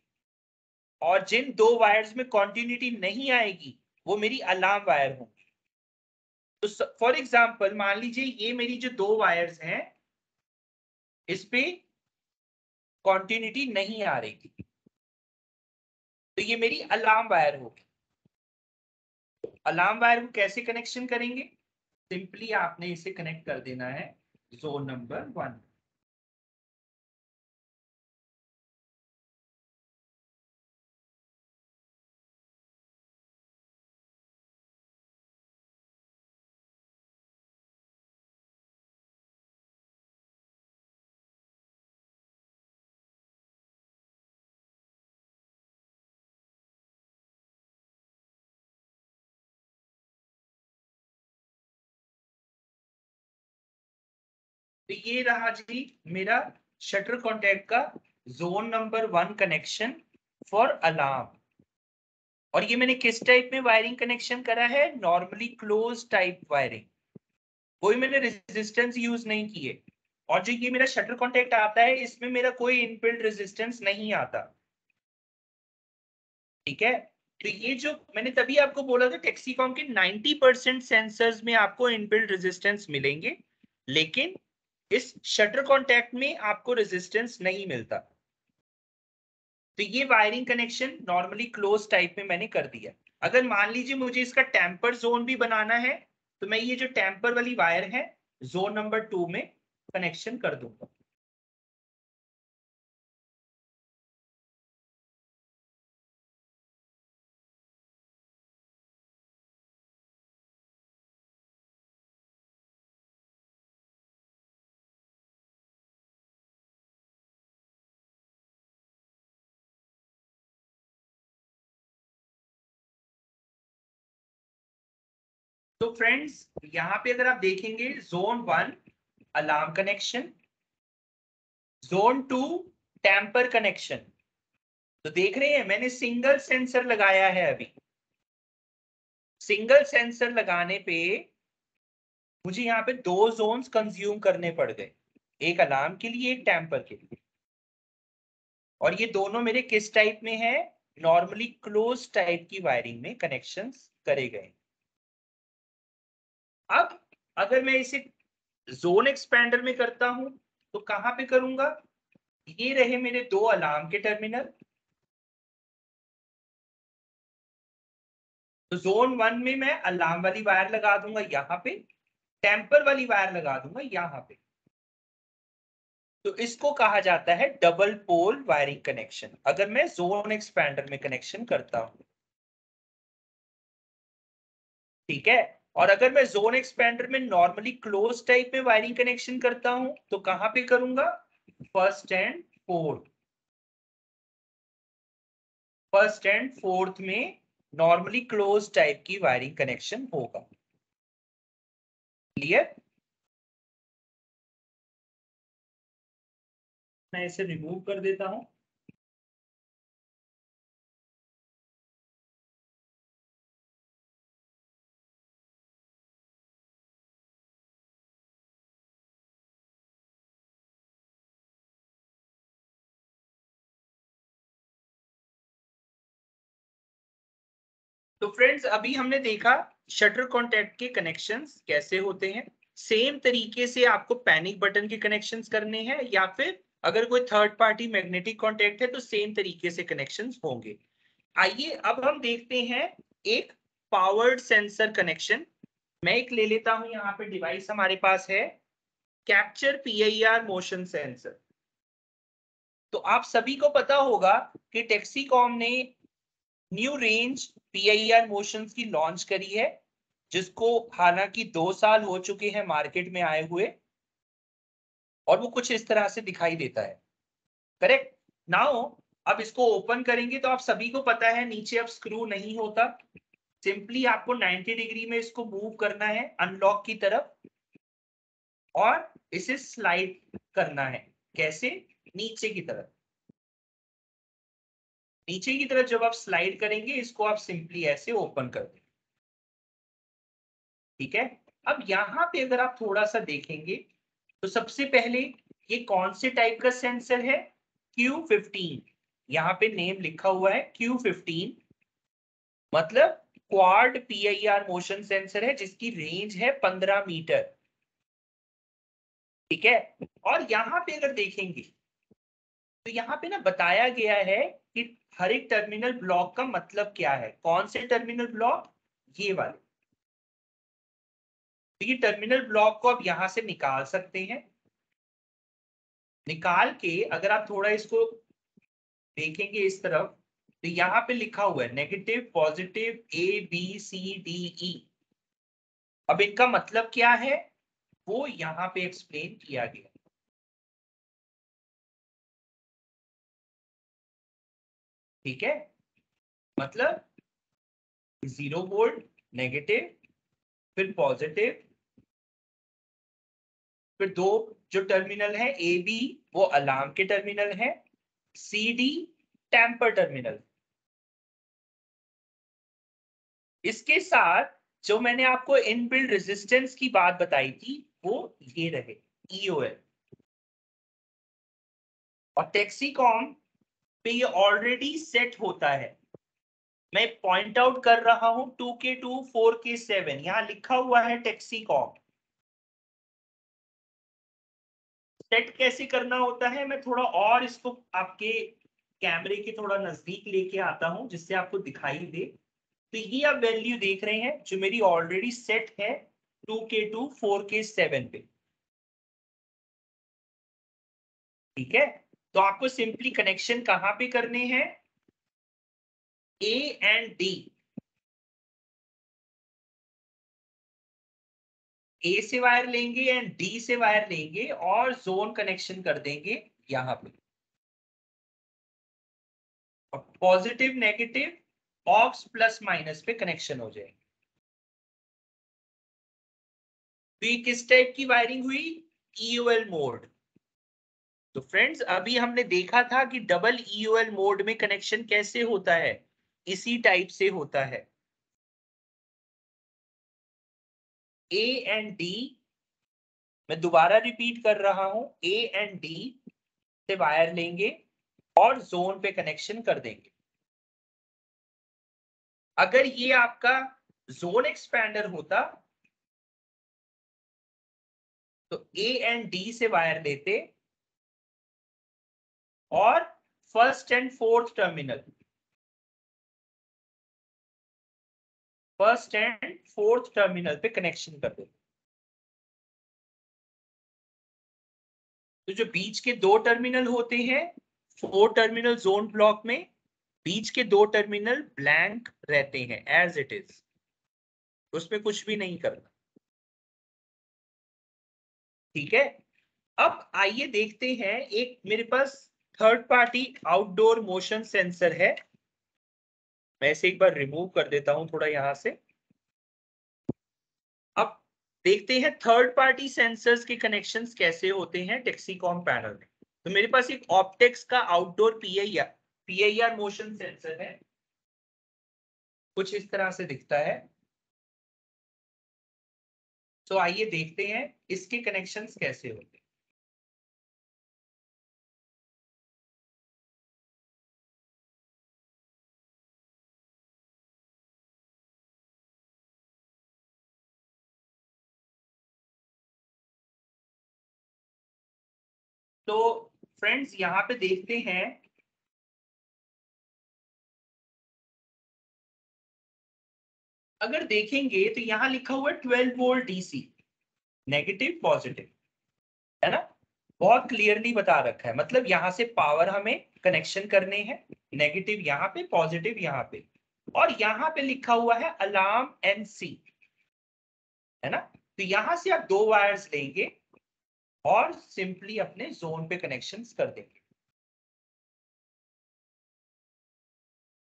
और जिन दो वायर्स में कॉन्टिन्यूटी नहीं आएगी वो मेरी अलार्म वायर होंगी तो फॉर एग्ज़ाम्पल मान लीजिए ये मेरी जो दो वायर्स हैं, इस पे कॉन्टिन्यूटी नहीं आ रही थी। तो ये मेरी अलार्म वायर होगी अलार्म वायर को कैसे कनेक्शन करेंगे? सिंपली आपने इसे कनेक्ट कर देना है जोन नंबर वन तो ये रहा जी मेरा शटर कॉन्टैक्ट का zone number one connection for alarm और ये मैंने किस टाइप में वायरिंग कनेक्शन करा है? नॉर्मली क्लोज टाइप वायरिंग कोई मैंने रेजिस्टेंस यूज़ नहीं किए। और जो ये मेरा शटर कॉन्टैक्ट आता है, इसमें मेरा कोई इनबिल्ड रेजिस्टेंस नहीं आता। ठीक है? तो ये जो मैंने तभी आपको बोला था टेक्सीकॉम के 90 परसेंट सेंसर्स में आपको इनबिल्ड रेजिस्टेंस मिलेंगे। लेकिन इस शटर कॉन्टैक्ट में आपको रेजिस्टेंस नहीं मिलता। तो ये wiring connection normally close type में मैंने कर दिया। अगर मान लीजिए मुझे इसका टेम्पर जोन भी बनाना है तो मैं ये जो टेम्पर वाली वायर है जोन नंबर टू में कनेक्शन कर दूँगा। तो फ्रेंड्स यहाँ पे अगर आप देखेंगे zone one alarm connection zone two tamper connection तो देख रहे हैं, मैंने सिंगल सेंसर लगाया है अभी। सिंगल सेंसर लगाने पे मुझे यहाँ पे दो जोन्स कंज्यूम करने पड़ गए। एक अलार्म के लिए, एक टैंपर के लिए। और ये दोनों मेरे किस टाइप में है? नॉर्मली क्लोज टाइप की वायरिंग में कनेक्शंस करे गए। अब अगर मैं इसे जोन एक्सपेंडर में करता हूँ तो कहाँ पे करूँगा? ये रहे मेरे दो अलार्म के टर्मिनल तो जोन वन में मैं अलार्म वाली वायर लगा दूँगा यहाँ पे टेम्पर वाली वायर लगा दूँगा यहाँ पे. तो इसको कहा जाता है डबल पोल वायरिंग कनेक्शन अगर मैं जोन एक्सपेंडर में कनेक्शन करता हूँ, ठीक है? और अगर मैं जोन एक्सपेंडर में नॉर्मली क्लोज टाइप में वायरिंग कनेक्शन करता हूँ तो कहाँ पे करूँगा? First and fourth first and fourth में नॉर्मली क्लोज टाइप की वायरिंग कनेक्शन होगा। क्लियर मैं इसे रिमूव कर देता हूँ। तो फ्रेंड्स अभी हमने देखा शटर कॉन्टेक्ट के कनेक्शंस कैसे होते हैं? सेम तरीके से आपको पैनिक बटन के कनेक्शंस करने हैं या फिर अगर कोई थर्ड पार्टी मैग्नेटिक कॉन्टेक्ट है तो सेम तरीके से कनेक्शंस होंगे। आइए अब हम देखते हैं एक पावर्ड सेंसर कनेक्शन मैं एक ले लेता हूँ, यहाँ पे डिवाइस हमारे पास है। कैप्चर पीआईआर मोशन सेंसर तो आप सभी को पता होगा कि टेक्सीकॉम ने न्यू रेंज पीआईआर मोशंस की लॉन्च करी है, जिसको हालाँकि दो साल हो चुके हैं मार्केट में आए हुए, और वो कुछ इस तरह से दिखाई देता है। करेक्ट नाउ अब इसको ओपन करेंगे तो आप सभी को पता है, नीचे अब स्क्रू नहीं होता। सिंपली आपको 90 डिग्री में इसको मूव करना है अनलॉक की तरफ़, और इसे स्लाइड करना है, कैसे? नीचे की तरफ़। नीचे की तरफ़ जब आप स्लाइड करेंगे, इसको आप सिंपली ऐसे ओपन कर दें ठीक है? अब यहाँ पे अगर आप थोड़ा सा देखेंगे तो सबसे पहले ये कौन से टाइप का सेंसर है? Q15 यहाँ पे नेम लिखा हुआ है Q15 मतलब क्वाड पीआईआर मोशन सेंसर है, जिसकी रेंज है 15 मीटर। ठीक है? और यहाँ पे अगर देखेंगे तो यहाँ पे ना बताया गया है कि हर एक टर्मिनल ब्लॉक का मतलब क्या है? कौन से टर्मिनल ब्लॉक ये वाले। तो ये टर्मिनल ब्लॉक को आप यहाँ से निकाल सकते हैं। निकाल के अगर आप थोड़ा इसको देखेंगे इस तरफ़ तो यहाँ पे लिखा हुआ है negative positive A B C D E अब इनका मतलब क्या है? वो यहाँ पे एक्सप्लेन किया गया। ठीक है? मतलब ज़ीरो वोल्ट नेगेटिव फिर पॉजिटिव फिर दो जो टर्मिनल है ए बी वो अलार्म के टर्मिनल है सी डी टेम्पर टर्मिनल इसके साथ जो मैंने आपको इनबिल्ड रेजिस्टेंस की बात बताई थी, वो ये रहे ईओएल और टेक्सीकॉम पे ये ऑलरेडी सेट होता है। मैं पॉइंट आउट कर रहा हूँ टू के टू फोर के सेवन यहाँ लिखा हुआ है टेक्सीकॉम सेट कैसे करना होता है? मैं थोड़ा और इसको आपके कैमरे के थोड़ा नज़दीक लेके आता हूँ, जिससे आपको दिखाई दे। तो ये आप वैल्यू देख रहे हैं, जो मेरी ऑलरेडी सेट है two K two four K seven पे। ठीक है? तो आपको सिंपली कनेक्शन कहाँ पे करने हैं? ए एंड डी ए से वायर लेंगे एंड डी से वायर लेंगे और जोन कनेक्शन कर देंगे यहाँ पे। Positive negative aux plus minus पे कनेक्शन हो जाएँगे। तो ये किस टाइप की वायरिंग हुई? ईओएल मोड तो फ्रेंड्स अभी हमने देखा था कि डबल ईओएल मोड में कनेक्शन कैसे होता है? इसी टाइप से होता है। ए एंड डी मैं दोबारा रिपीट कर रहा हूँ। ए एंड डी से वायर लेंगे और जोन पे कनेक्शन कर देंगे। अगर ये आपका जोन एक्सपैंडर होता तो ए एंड डी से वायर लेते और first and fourth terminal first and fourth terminal पे कनेक्शन कर देते तो जो बीच के दो टर्मिनल होते हैं फोर टर्मिनल जोन ब्लॉक में, बीच के दो टर्मिनल ब्लैंक रहते हैं एज इट इज़ उसमें कुछ भी नहीं करना। ठीक है? अब आइए देखते हैं, एक मेरे पास third party outdoor motion sensor है। मैं इसे एक बार रिमूव कर देता हूँ थोड़ा यहाँ से। अब देखते हैं थर्ड पार्टी सेंसर्स के कनेक्शंस कैसे होते हैं टेक्सीकॉम पैनल में। तो मेरे पास एक ऑप्टेक्स का outdoor PIR PIR motion sensor है। कुछ इस तरह से दिखता है। तो आइए देखते हैं इसके कनेक्शंस कैसे होते हैं। तो फ्रेंड्स यहाँ पे देखते हैं। अगर देखेंगे तो यहाँ लिखा हुआ twelve volt DC negative positive है ना? बहुत क्लियरली बता रखा है। मतलब यहाँ से पावर हमें कनेक्शन करने हैं नेगेटिव यहाँ पे पॉजिटिव यहाँ पे। और यहाँ पे लिखा हुआ है अलार्म एनसी है ना? तो यहाँ से आप दो वायर्स लेंगे। और सिंपली अपने जोन पे कनेक्शंस कर देंगे।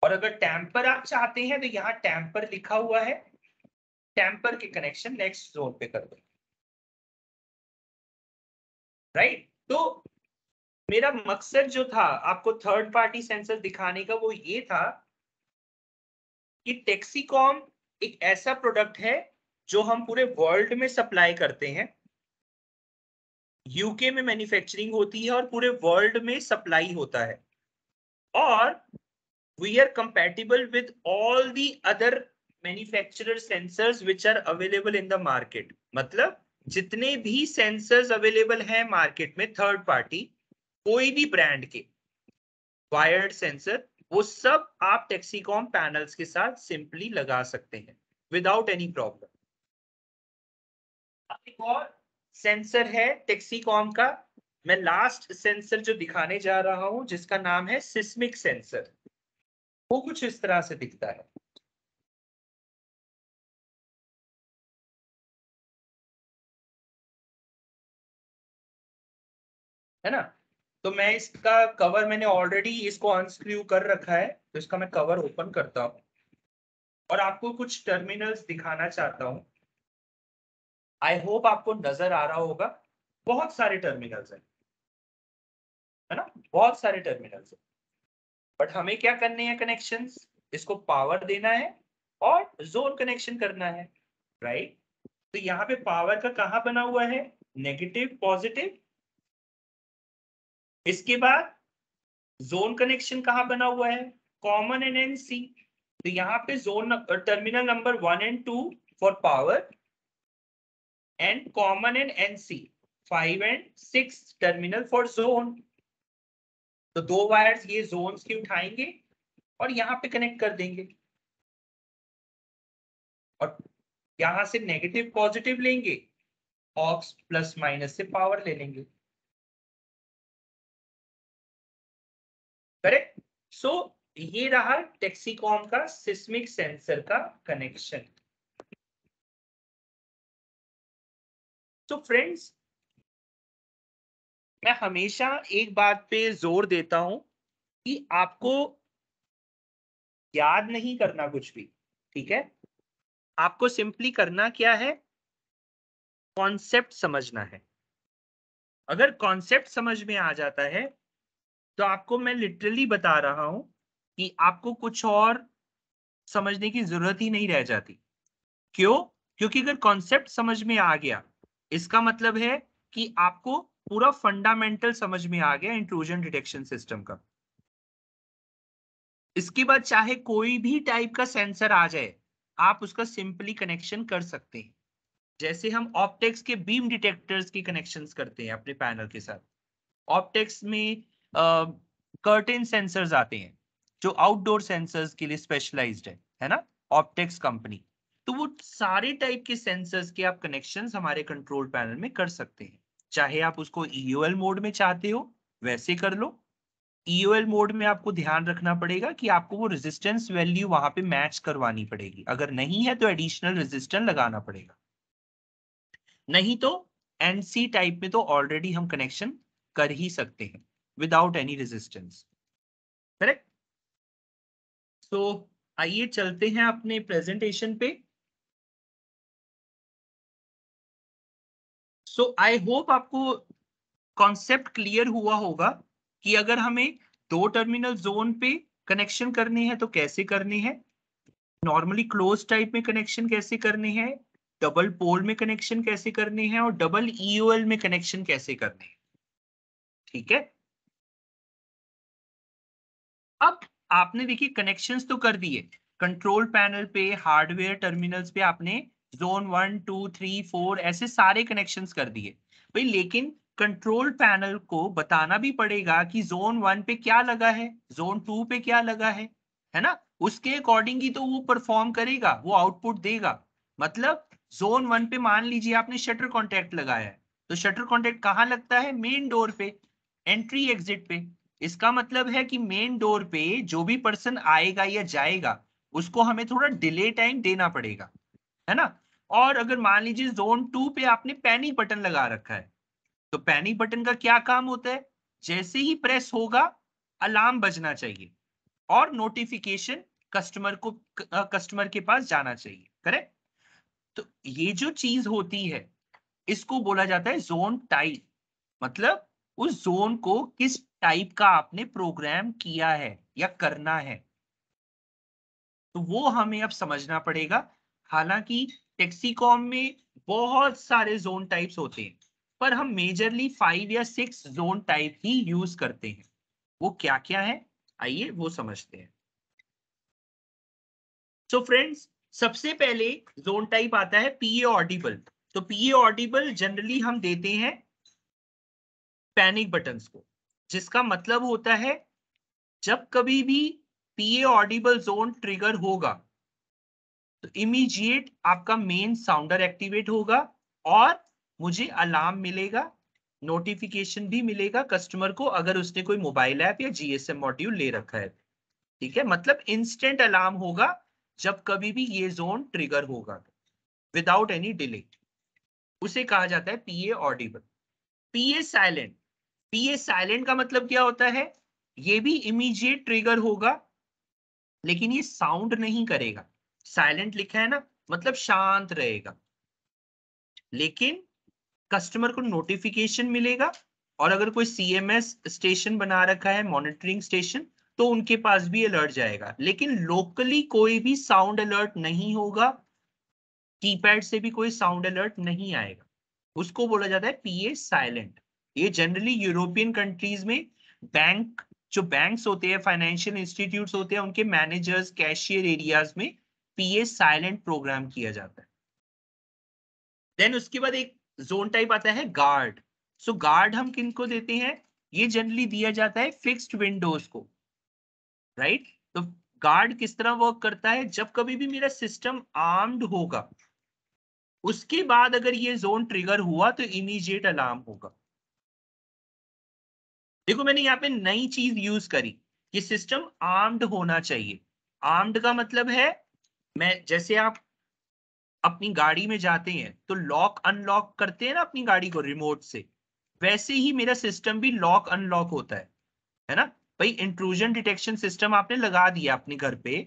और अगर टैंपर आप चाहते हैं तो यहाँ टैंपर लिखा हुआ है। टैंपर के कनेक्शन नेक्स्ट जोन पे कर देंगे। Right right? तो मेरा मकसद जो था, आपको थर्ड पार्टी सेंसर दिखाने का वो ये था कि टेक्सीकॉम एक ऐसा प्रोडक्ट है जो हम पूरे वर्ल्ड में सप्लाई करते हैं। यूके में मैन्युफैक्चरिंग होती है और पूरे वर्ल्ड में सप्लाई होता है। और we are compatible with all the other manufacturer sensors which are available in the market मतलब जितने भी सेंसर्स अवेलेबल हैं मार्केट में थर्ड पार्टी कोई भी ब्रांड के वायर्ड सेंसर वो सब आप टेक्सीकॉम पैनल्स के साथ सिंपली लगा सकते हैं विदाउट एनी प्रॉब्लम एक और सेंसर है, टेक्सीकॉम का। मैं लास्ट सेंसर जो दिखाने जा रहा हूँ, जिसका नाम है सिस्मिक सेंसर वो कुछ इस तरह से दिखता है। है ना? तो मैं इसका कवर मैंने ऑलरेडी इसको अनस्क्रू कर रखा है तो इसका मैं कवर ओपन करता हूँ। और आपको कुछ टर्मिनल्स दिखाना चाहता हूँ। आई होप आपको नज़र आ रहा होगा, बहुत सारे टर्मिनल्स हैं। है ना? बहुत सारे टर्मिनल्स हैं। बट हमें क्या करने हैं कनेक्शंस इसको पावर देना है और जोन कनेक्शन करना है राइट तो यहाँ पे पावर का कहा बना हुआ है? नेगेटिव पॉजिटिव इसके बाद जोन कनेक्शन कहाँ बना हुआ है? कॉमन एन एन सी तो यहाँ पे zone terminal number one and two for power and common in NC. 5 and 6 terminal for zone. तो दो वायर्स ये जोन्स की उठाएँगे? और यहाँ पे कनेक्ट कर देंगे। और यहाँ से नेगेटिव पॉजिटिव लेंगे। ऑक्स प्लस माइनस से पावर ले लेंगे। करेक्ट सो so, ये रहा टेक्सीकॉम का सिस्मिक सेंसर का कनेक्शन तो फ्रेंड्स मैं हमेशा एक बात पे ज़ोर देता हूँ कि आपको याद नहीं करना कुछ भी, ठीक है? आपको सिंपली करना क्या है? कॉन्सेप्ट समझना है। अगर कॉन्सेप्ट समझ में आ जाता है तो आपको मैं लिटरली बता रहा हूँ कि आपको कुछ और समझने की ज़रूरत ही नहीं रह जाती। क्यों? क्योंकि अगर कॉन्सेप्ट समझ में आ गया इसका मतलब है कि आपको पूरा फंडामेंटल समझ में आ गया इंट्रूजन डिटेक्शन सिस्टम का। इसके बाद चाहे कोई भी टाइप का सेंसर आ जाए, आप उसका सिंपली कनेक्शन कर सकते हैं। जैसे हम ऑप्टेक्स के बीम डिटेक्टर्स की कनेक्शंस करते हैं अपने पैनल के साथ। ऑप्टेक्स में कर्टेन सेंसर्स आते हैं, जो आउटडोर सेंसर्स के लिए स्पेशलाइज्ड है है ना? ऑप्टेक्स कंपनी तो वो सारे टाइप के सेंसर्स के आप कनेक्शन हमारे कंट्रोल पैनल में कर सकते हैं। चाहे आप उसको ईओएल e मोड में चाहते हो, वैसे कर लो। ईओएल e मोड में आपको ध्यान रखना पड़ेगा कि आपको वो रेजिस्टेंस वैल्यू वहाँ पे मैच करवानी पड़ेगी। अगर नहीं है तो एडिशनल रेजिस्टेंस लगाना पड़ेगा। नहीं तो एनसी टाइप में तो ऑलरेडी हम कनेक्शन कर ही सकते हैं विदाउट एनी रेजिस्टेंस करेक्ट तो आइए चलते हैं अपने प्रेजेंटेशन पे। सो आई होप आपको कॉन्सेप्ट क्लियर हुआ होगा कि अगर हमें दो टर्मिनल जोन पे कनेक्शन करने हैं तो कैसे करने हैं? नॉर्मली क्लोज टाइप में कनेक्शन कैसे करने हैं? डबल पोल में कनेक्शन कैसे करने हैं? और डबल ईओएल में कनेक्शन कैसे करने हैं? ठीक है? अब आपने देखिए कनेक्शंस तो कर दिए। कंट्रोल पैनल पे हार्डवेयर टर्मिनल्स पे आपने zone one two three four ऐसे सारे कनेक्शन कर दिए। भाई, लेकिन कंट्रोल पैनल को बताना भी पड़ेगा कि जोन वन पे क्या लगा है जोन टू पे क्या लगा है है ना? उसके अकॉर्डिंग ही तो वो परफॉर्म करेगा, वो आउटपुट देगा। मतलब जोन वन पे मान लीजिए आपने शटर कॉन्टेक्ट लगाया है तो शटर कॉन्टेक्ट कहाँ लगता है? मेन डोर पे एंट्री एग्जिट पे। इसका मतलब है कि मेन डोर पे जो भी पर्सन आएगा या जाएगा, उसको हमें थोड़ा डिले टाइम देना पड़ेगा। है ना? और अगर मान लीजिए जोन टू पे आपने पैनिक बटन लगा रखा है तो पैनिक बटन का क्या काम होता है? जैसे ही प्रेस होगा अलार्म बजना चाहिए और नोटिफिकेशन कस्टमर को कस्टमर के पास जाना चाहिए करेक्ट तो ये जो चीज़ होती है, इसको बोला जाता है जोन टाइप मतलब उस जोन को किस टाइप का आपने प्रोग्राम किया है या करना है तो वो हमें अब समझना पड़ेगा हालाँकि टेक्सीकॉम में बहुत सारे जोन टाइप्स होते हैं, पर हम मेजरली फाइव या सिक्स जोन टाइप ही यूज़ करते हैं। वो क्या क्या है? आइए वो समझते हैं। सो so फ्रेंड्स सबसे पहले जोन टाइप आता है पीए ऑडिबल तो पीए ऑडिबल जनरली हम देते हैं पैनिक बटन्स को, जिसका मतलब होता है जब कभी भी पीए ऑडिबल जोन ट्रिगर होगा तो इमीजिएट आपका मेन साउंडर एक्टिवेट होगा और मुझे अलार्म मिलेगा नोटिफिकेशन भी मिलेगा कस्टमर को अगर उसने कोई मोबाइल ऐप या जीएसएम मॉड्यूल ले रखा है। ठीक है? मतलब इंस्टेंट अलार्म होगा जब कभी भी ये जोन ट्रिगर होगा। विदाउट एनी डिले उसे कहा जाता है PA audible PA silent PA silent का मतलब क्या होता है? ये भी इमीजिएट ट्रिगर होगा, लेकिन ये साउंड नहीं करेगा। साइलेंट लिखा है ना मतलब शांत रहेगा। लेकिन कस्टमर को नोटिफिकेशन मिलेगा और अगर कोई सीएमएस स्टेशन बना रखा है मॉनिटरिंग स्टेशन तो उनके पास भी अलर्ट जाएगा। लेकिन लोकली कोई भी साउंड अलर्ट नहीं होगा कीपैड से भी कोई साउंड अलर्ट नहीं आएगा। उसको बोला जाता है पीए साइलेंट ये जनरली यूरोपियन कंट्रीज़ में बैंक जो बैंक्स होते हैं फाइनेंशियल इंस्टीट्यूट्स होते हैं, उनके मैनेजर्स कैशियर एरियाज़ में पीए साइलेंट प्रोग्राम किया जाता है। देन उसके बाद एक जोन टाइप आता है गार्ड सो गार्ड हम किनको देते हैं? ये जनरली दिया जाता है फिक्स्ड विंडोज़ को। Right right? तो गार्ड किस तरह वर्क करता है? जब कभी भी मेरा सिस्टम आर्म्ड होगा, उसके बाद अगर ये जोन ट्रिगर हुआ तो इमीडिएट अलार्म होगा। देखो मैंने यहाँ पे नई चीज़ यूज़ करी, कि सिस्टम आर्म्ड होना चाहिए। आर्म्ड का मतलब है मैं जैसे आप अपनी गाड़ी में जाते हैं तो लॉक अनलॉक करते हैं ना अपनी गाड़ी को रिमोट से, वैसे ही मेरा सिस्टम भी लॉक अनलॉक होता है है ना? भाई इंट्रूजन डिटेक्शन सिस्टम आपने लगा दिया अपने घर पे,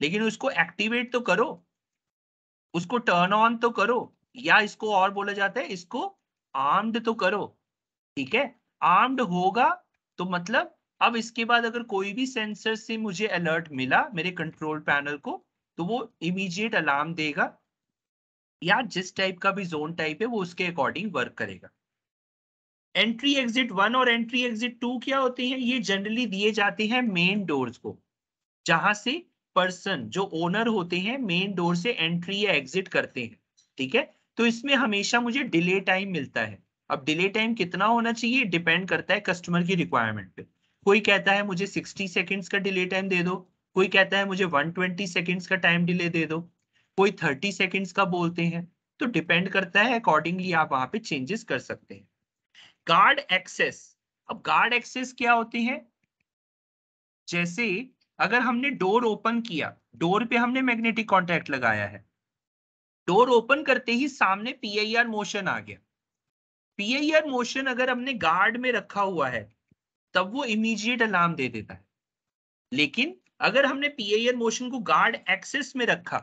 लेकिन उसको एक्टिवेट तो करो, उसको टर्न ऑन तो करो, या इसको और बोला जाता है, इसको आर्म्ड तो करो, ठीक है? आर्म्ड होगा तो मतलब अब इसके बाद अगर कोई भी सेंसर से मुझे अलर्ट मिला मेरे कंट्रोल पैनल को तो वो इमीडिएट अलार्म देगा, या जिस टाइप का भी जोन टाइप है, वो उसके अकॉर्डिंग वर्क करेगा। एंट्री एग्जिट वन और एंट्री एग्जिट टू क्या होते हैं? ये जनरली दिए जाते हैं मेन डोर्स को, जहाँ से पर्सन जो ओनर होते हैं मेन डोर से एंट्री या एग्जिट करते हैं, ठीक है? तो इसमें हमेशा मुझे डिले टाइम मिलता है। अब डिले टाइम कितना होना चाहिए? डिपेंड करता है कस्टमर की रिक्वायरमेंट पे। कोई कहता है, मुझे 60 सेकंड्स का डिले टाइम दे दो। कोई कहता है मुझे 120 सेकंड्स का टाइम डिले दे दो, कोई 30 सेकंड्स का बोलते हैं तो डिपेंड करता है अकॉर्डिंगली आप वहाँ पे चेंजेस कर सकते हैं। गार्ड एक्सेस अब गार्ड एक्सेस क्या होते हैं? जैसे अगर हमने डोर ओपन किया डोर पे हमने मैग्नेटिक कॉन्टैक्ट लगाया है डोर ओपन करते ही सामने पीआईआर मोशन आ गया। पीआईआर मोशन अगर हमने गार्ड में रखा हुआ है, तब वो इमीडिएट अलार्म दे देता है। लेकिन अगर हमने पीआईआर मोशन को गार्ड एक्सेस में रखा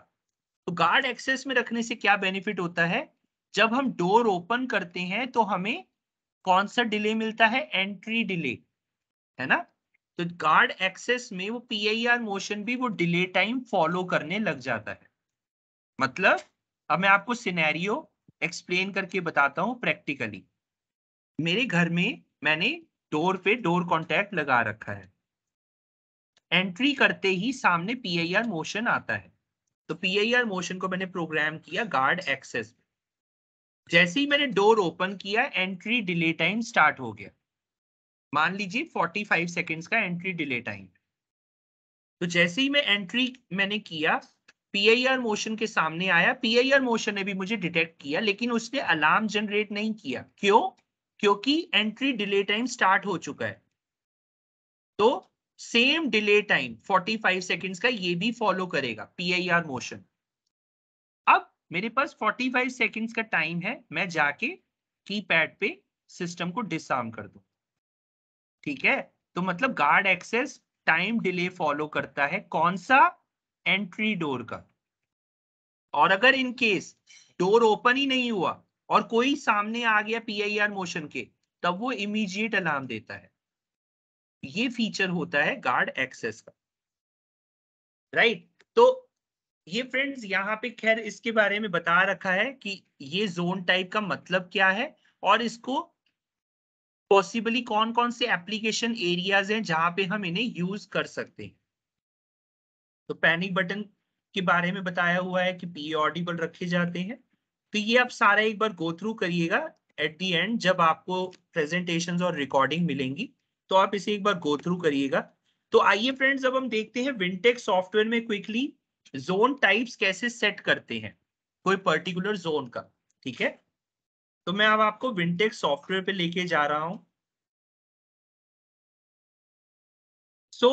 तो गार्ड एक्सेस में रखने से क्या बेनिफिट होता है? जब हम डोर ओपन करते हैं तो हमें कौन सा डिले मिलता है? एंट्री डिले है ना? तो गार्ड एक्सेस में वो पीआईआर मोशन भी वो डिले टाइम फॉलो करने लग जाता है। मतलब अब मैं आपको सिनेरियो एक्सप्लेन करके बताता हूँ प्रैक्टिकली मेरे घर में मैंने डोर पे डोर कॉन्टैक्ट लगा रखा है। एंट्री करते ही सामने पीआईआर मोशन आता है। तो पीआईआर मोशन को मैंने प्रोग्राम किया गार्ड एक्सेस जैसे ही मैंने डोर ओपन किया एंट्री डिले टाइम स्टार्ट हो गया। मान लीजिए 45 सेकेंड्स का एंट्री डिले टाइम तो जैसे ही मैं एंट्री मैंने किया पीआईआर मोशन के सामने आया। पीआईआर मोशन ने भी मुझे डिटेक्ट किया, लेकिन उसने अलार्म जनरेट नहीं किया। क्यों? क्योंकि एंट्री डिले टाइम स्टार्ट हो चुका है। तो सेम डिले टाइम 45 सेकेंड्स का ये भी फॉलो करेगा पीआईआर मोशन अब मेरे पास 45 सेकेंड्स का टाइम है, मैं जाके कीपैड पे सिस्टम को डिसआर्म कर दूँ। ठीक है? तो मतलब guard access time delay follow करता है कौन सा? एंट्री डोर का। और अगर इन केस डोर ओपन ही नहीं हुआ और कोई सामने आ गया पीआईआर मोशन के, तब वो इमीडिएट अलार्म देता है। ये फीचर होता है गार्ड एक्सेस का। राइट तो ये फ्रेंड्स यहाँ पे खैर इसके बारे में बता रखा है कि ये जोन टाइप का मतलब क्या है और इसको पॉसिबली कौन कौन से एप्लीकेशन एरियाज़ हैं जहाँ पे हम इन्हें यूज़ कर सकते हैं। तो पैनिक बटन के बारे में बताया हुआ है कि पी ऑडिबल रखे जाते हैं। तो ये आप सारा एक बार गो थ्रू करिएगा एट दी एंड जब आपको प्रेजेंटेशन और रिकॉर्डिंग मिलेंगी। तो आप इसे एक बार गो थ्रू करिएगा। तो आइए फ्रेंड्स अब हम देखते हैं विंटेक सॉफ्टवेयर में क्विकली जोन टाइप्स कैसे सेट करते हैं, कोई पर्टिकुलर जोन का, ठीक है? तो मैं अब आपको विंटेक सॉफ्टवेयर पे लेके जा रहा हूँ। सो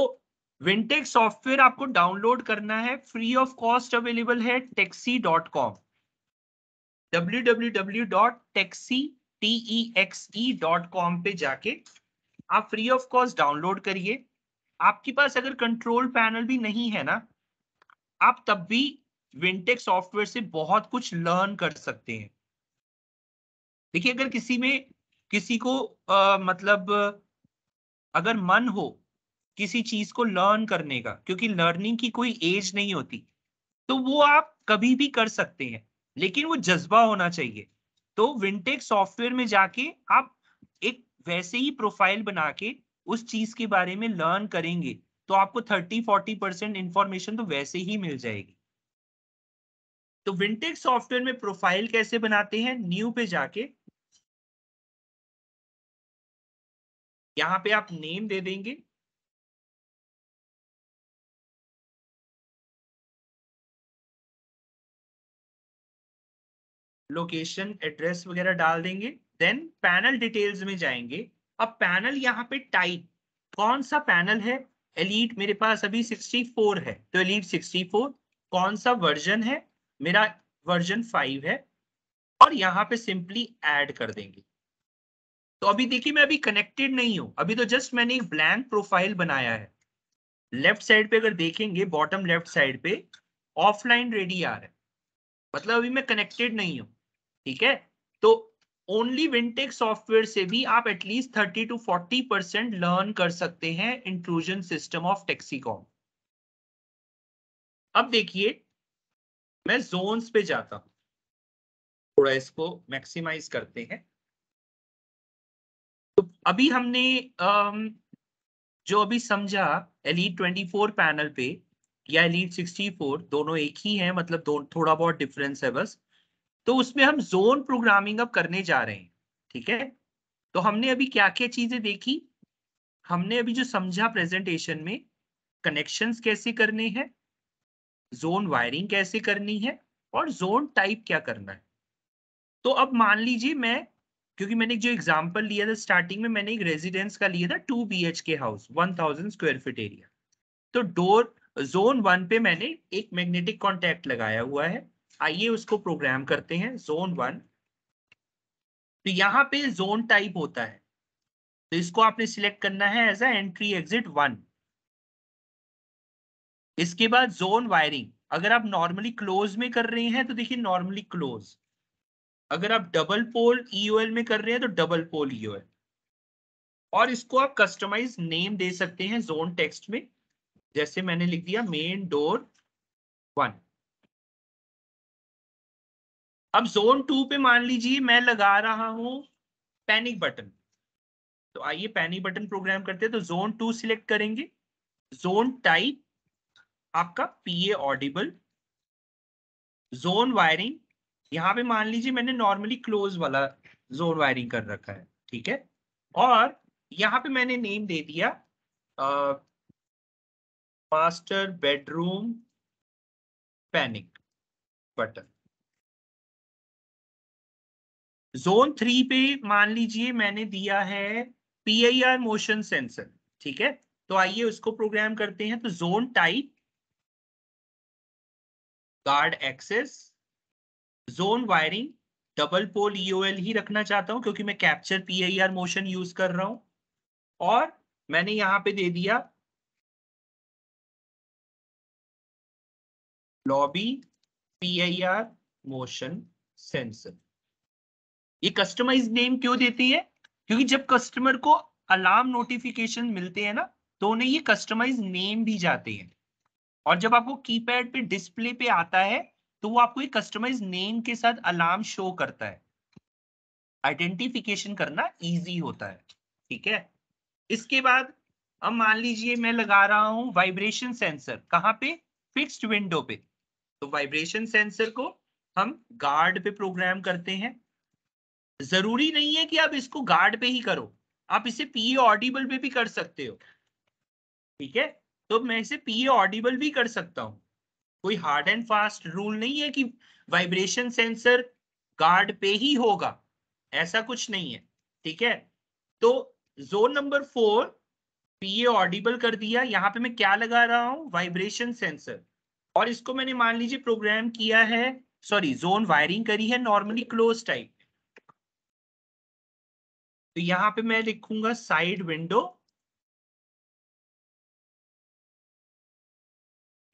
विंटेक सॉफ्टवेयर आपको डाउनलोड करना है फ्री ऑफ़ कॉस्ट अवेलेबल है texe dot com W W W dot texe T X E dot com पे जाके आप फ्री ऑफ़ कॉस्ट डाउनलोड करिए। आपके पास अगर कंट्रोल पैनल भी नहीं है ना आप तब भी विंटेक सॉफ्टवेयर से बहुत कुछ लर्न कर सकते हैं। देखिए अगर किसी में किसी को आ, मतलब अगर मन हो किसी चीज़ को लर्न करने का क्योंकि लर्निंग की कोई एज नहीं होती तो वो आप कभी भी कर सकते हैं लेकिन वो जज्बा होना चाहिए। तो विंटेक सॉफ्टवेयर में जाके आप वैसे ही प्रोफ़ाइल बना के उस चीज़ के बारे में लर्न करेंगे तो आपको थर्टी फोर्टी परसेंट इंफॉर्मेशन तो वैसे ही मिल जाएगी। तो विंटेक सॉफ्टवेयर में प्रोफ़ाइल कैसे बनाते हैं? न्यू पे जाके। यहाँ पे आप नेम दे देंगे। लोकेशन एड्रेस वगैरह डाल देंगे। देन पैनल डिटेल्स में जाएँगे। अब पैनल यहाँ पे टाइप कौन सा पैनल है? एलीट मेरे पास अभी 64 है। तो एलीट 64 कौन सा वर्जन है? मेरा वर्जन 5 है। और यहाँ पे सिंपली ऐड कर देंगे। तो अभी देखिए, मैं अभी कनेक्टेड नहीं हूँ। अभी तो जस्ट मैंने एक ब्लैंक प्रोफ़ाइल बनाया है। लेफ़्ट साइड पे अगर देखेंगे बॉटम लेफ़्ट साइड पे ऑफलाइन रेडी आ रहा है। मतलब अभी मैं कनेक्टेड नहीं हूँ। ठीक है? तो ओनली विंटेक सॉफ्टवेयर से भी आप at least thirty to forty percent learn कर सकते हैं इंट्रूजन सिस्टम ऑफ़ टेक्सीकॉम अब देखिए, मैं जोन्स पे जाता हूँ। थोड़ा इसको मैक्सिमाइज करते हैं। तो अभी हमने जो अभी समझा एलीट 24 पैनल पे, या एलीट 64 दोनों एक ही है मतलब दो, थोड़ा बहुत डिफरेंस है बस। तो उसमें हम जोन प्रोग्रामिंग अब करने जा रहे हैं, ठीक है? तो हमने अभी क्या क्या चीज़ें देखी? हमने अभी जो समझा प्रेजेंटेशन में कनेक्शंस कैसे करने हैं जोन वायरिंग कैसे करनी है, और जोन टाइप क्या करना है। तो अब मान लीजिए मैं, क्योंकि मैंने जो एग्जांपल लिया था स्टार्टिंग में, मैंने एक रेजिडेंस का लिया था two B H K house one thousand square feet area तो डोर जोन वन पे मैंने एक मैग्नेटिक कॉन्टैक्ट लगाया हुआ है। आइए उसको प्रोग्राम करते हैं जोन वन तो यहाँ पे जोन टाइप होता है। तो इसको आपने सिलेक्ट करना है as a entry exit one इसके बाद जोन वायरिंग अगर आप नॉर्मली क्लोज में कर रहे हैं तो देखिए नॉर्मली क्लोज अगर आप डबल पोल ईओएल में कर रहे हैं तो डबल पोल ईओएल और इसको आप कस्टमाइज नेम दे सकते हैं जोन टेक्स्ट में। जैसे मैंने लिख दिया मेन डोर वन अब जोन टू पे मान लीजिए मैं लगा रहा हूँ पैनिक बटन तो आइए पैनिक बटन प्रोग्राम करते हैं तो जोन टू सिलेक्ट करेंगे। जोन टाइप आपका पीए ऑडिबल जोन वायरिंग यहाँ पे मान लीजिए मैंने नॉर्मली क्लोज वाला जोन वायरिंग कर रखा है, ठीक है? और यहाँ पे मैंने नेम दे दिया master bedroom panic button zone three पे मान लीजिए मैंने दिया है पीआईआर मोशन सेंसर ठीक है? तो आइए उसको प्रोग्राम करते हैं। तो zone type guard access zone wiring double pole EOL ही रखना चाहता हूँ, क्योंकि मैं कैप्चर पीआईआर मोशन यूज़ कर रहा हूँ। और मैंने यहाँ पे दे दिया लॉबी पीआईआर मोशन सेंसर ये कस्टमाइज नेम क्यों देती है? क्योंकि जब कस्टमर को अलार्म नोटिफिकेशन मिलते हैं ना तो उन्हें ये कस्टमाइज नेम भी जाते हैं। और जब आपको कीपैड पे डिस्प्ले पे आता है तो वो आपको एक कस्टमाइज नेम के साथ अलार्म शो करता है। आइडेंटिफिकेशन करना इजी होता है, ठीक है? इसके बाद अब मान लीजिए मैं लगा रहा हूँ वाइब्रेशन सेंसर कहाँ पे? फिक्स्ड विंडो पे। तो वाइब्रेशन सेंसर को हम गार्ड पे प्रोग्राम करते हैं। ज़रूरी नहीं है कि आप इसको गार्ड पे ही करो। आप इसे पीए ऑडिबल पे भी कर सकते हो। ठीक है? तो मैं इसे पीए ऑडिबल भी कर सकता हूँ। कोई हार्ड एंड फास्ट रूल नहीं है कि वाइब्रेशन सेंसर गार्ड पे ही होगा। ऐसा कुछ नहीं है। ठीक है? तो zone number four PA audible कर दिया। यहाँ पे मैं क्या लगा रहा हूँ? वाइब्रेशन सेंसर और इसको मैंने मान लीजिए प्रोग्राम किया है। सॉरी जोन वायरिंग करी है। नॉर्मली क्लोज टाइप तो यहाँ पे मैं लिखूँगा साइड विंडो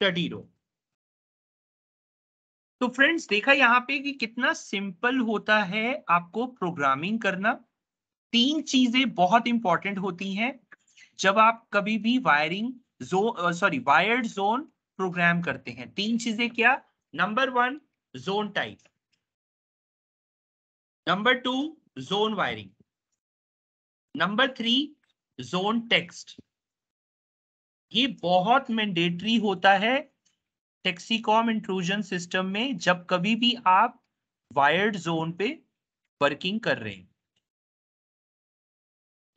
स्टडी रूम तो फ्रेंड्स देखा यहाँ पे कि कितना सिंपल होता है आपको प्रोग्रामिंग करना। तीन चीज़ें बहुत इंपॉर्टेंट होती हैं। जब आप कभी भी wiring zone sorry wired zone program करते हैं, तीन चीज़ें क्या? Number one zone type number two zone wiring number three zone text ये बहुत मैंडेटरी होता है टेक्सीकॉम इंट्रूजन सिस्टम में जब कभी भी आप वायर्ड जोन पे वर्किंग कर रहे हैं।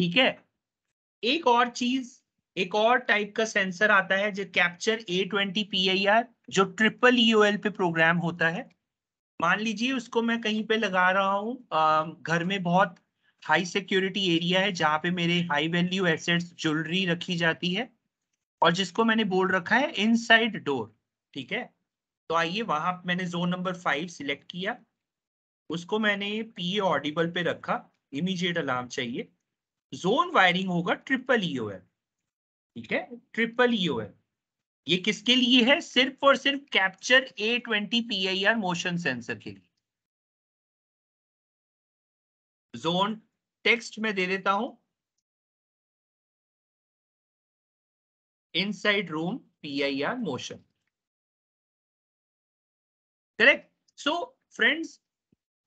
ठीक है? एक और चीज़, एक और टाइप का सेंसर आता है जो Capture A twenty P I R जो ट्रिपल ईओएल पे प्रोग्राम होता है। मान लीजिए उसको मैं कहीं पे लगा रहा हूँ घर में बहुत हाई सिक्योरिटी एरिया है जहाँ पे मेरे हाई वैल्यू एसेट्स ज्वेलरी रखी जाती है और जिसको मैंने बोल रखा है इनसाइड डोर ठीक है? तो आइए वहाँ मैंने जोन नंबर फाइव सिलेक्ट किया। उसको मैंने पीए ऑडिबल पे रखा इमीडिएट अलार्म चाहिए। जोन वायरिंग होगा ट्रिपल ईओ है ठीक है? ट्रिपल ईओ है ये किसके लिए है? सिर्फ़ और सिर्फ़ capture A twenty P I R motion sensor के लिए। जोन टेक्स्ट में दे देता हूँ। Inside room P I R motion correct so friends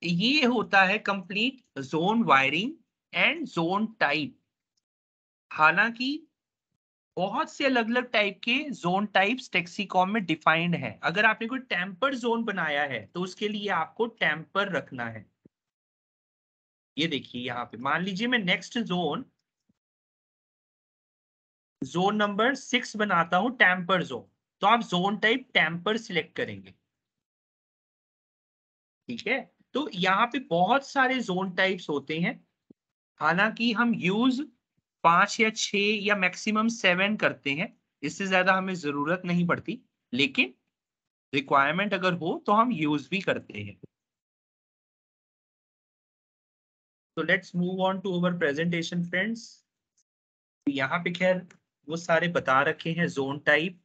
ये होता है complete zone wiring and zone type हालाँकि, बहुत से अलग अलग टाइप के जोन टाइप्स टेक्सीकॉम में डिफाइंड है। अगर आपने कोई टेम्पर जोन बनाया है तो उसके लिए आपको टेम्पर रखना है। ये देखिए यहाँ पे। मान लीजिए मैं next zone zone number six बनाता हूँ टेम्पर जोन तो आप जोन टाइप टैंपर सिलेक्ट करेंगे। ठीक है? तो यहाँ पे बहुत सारे जोन टाइप्स होते हैं। हालाँकि हम यूज़ पाँच या छ या मैक्सिमम सेवन करते हैं। इससे ज़्यादा हमें ज़रूरत नहीं पड़ती। लेकिन रिक्वायरमेंट अगर हो तो हम यूज़ भी करते हैं। तो let's move on to our presentation friends यहाँ पे खैर वो सारे बता रखे हैं जोन टाइप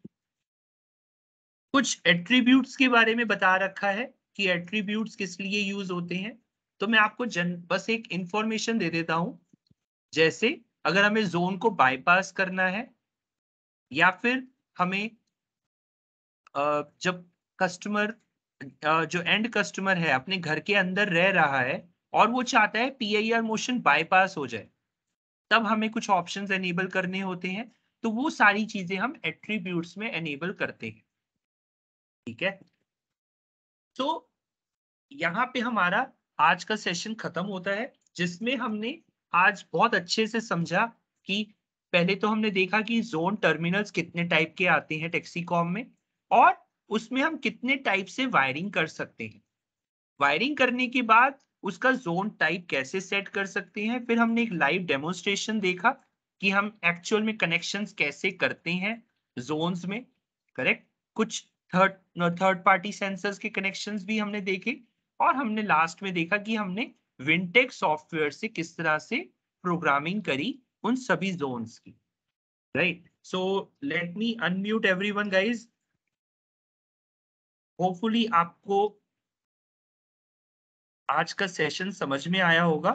कुछ एट्रीब्यूट्स के बारे में बता रखा है कि एट्रीब्यूट्स किस लिए यूज़ होते हैं। तो मैं आपको जन, बस एक इंफॉर्मेशन दे देता हूँ। जैसे अगर हमें जोन को बाईपास करना है, या फिर हमें जब कस्टमर जो एंड कस्टमर है, अपने घर के अंदर रह रहा है और वो चाहता है पीआईआर मोशन बाईपास हो जाए। तब हमें कुछ ऑप्शंस एनेबल करने होते हैं तो वो सारी चीज़ें हम एट्रीब्यूट्स में एनेबल करते हैं। ठीक है? तो यहाँ पे हमारा आज का सेशन खत्म होता है, जिसमें हमने आज बहुत अच्छे से समझा कि पहले तो हमने देखा कि जोन टर्मिनल्स कितने टाइप के आते हैं टेक्सीकॉम में, और उसमें हम कितने टाइप से वायरिंग कर सकते हैं। वायरिंग करने के बाद उसका जोन टाइप कैसे सेट कर सकते हैं? फिर हमने एक लाइव डेमोन्स्ट्रेशन देखा कि हम एक्चुअल में कनेक्शंस कैसे करते हैं जोन्स में करेक्ट कुछ थर्ड थर्ड पार्टी सेंसर्स के कनेक्शंस भी हमने देखे और हमने लास्ट में देखा कि हमने विंटेक सॉफ्टवेयर से किस तरह से प्रोग्रामिंग करी उन सभी जोन्स की right so let me unmute everyone guys hopefully आपको आज का सेशन समझ में आया होगा।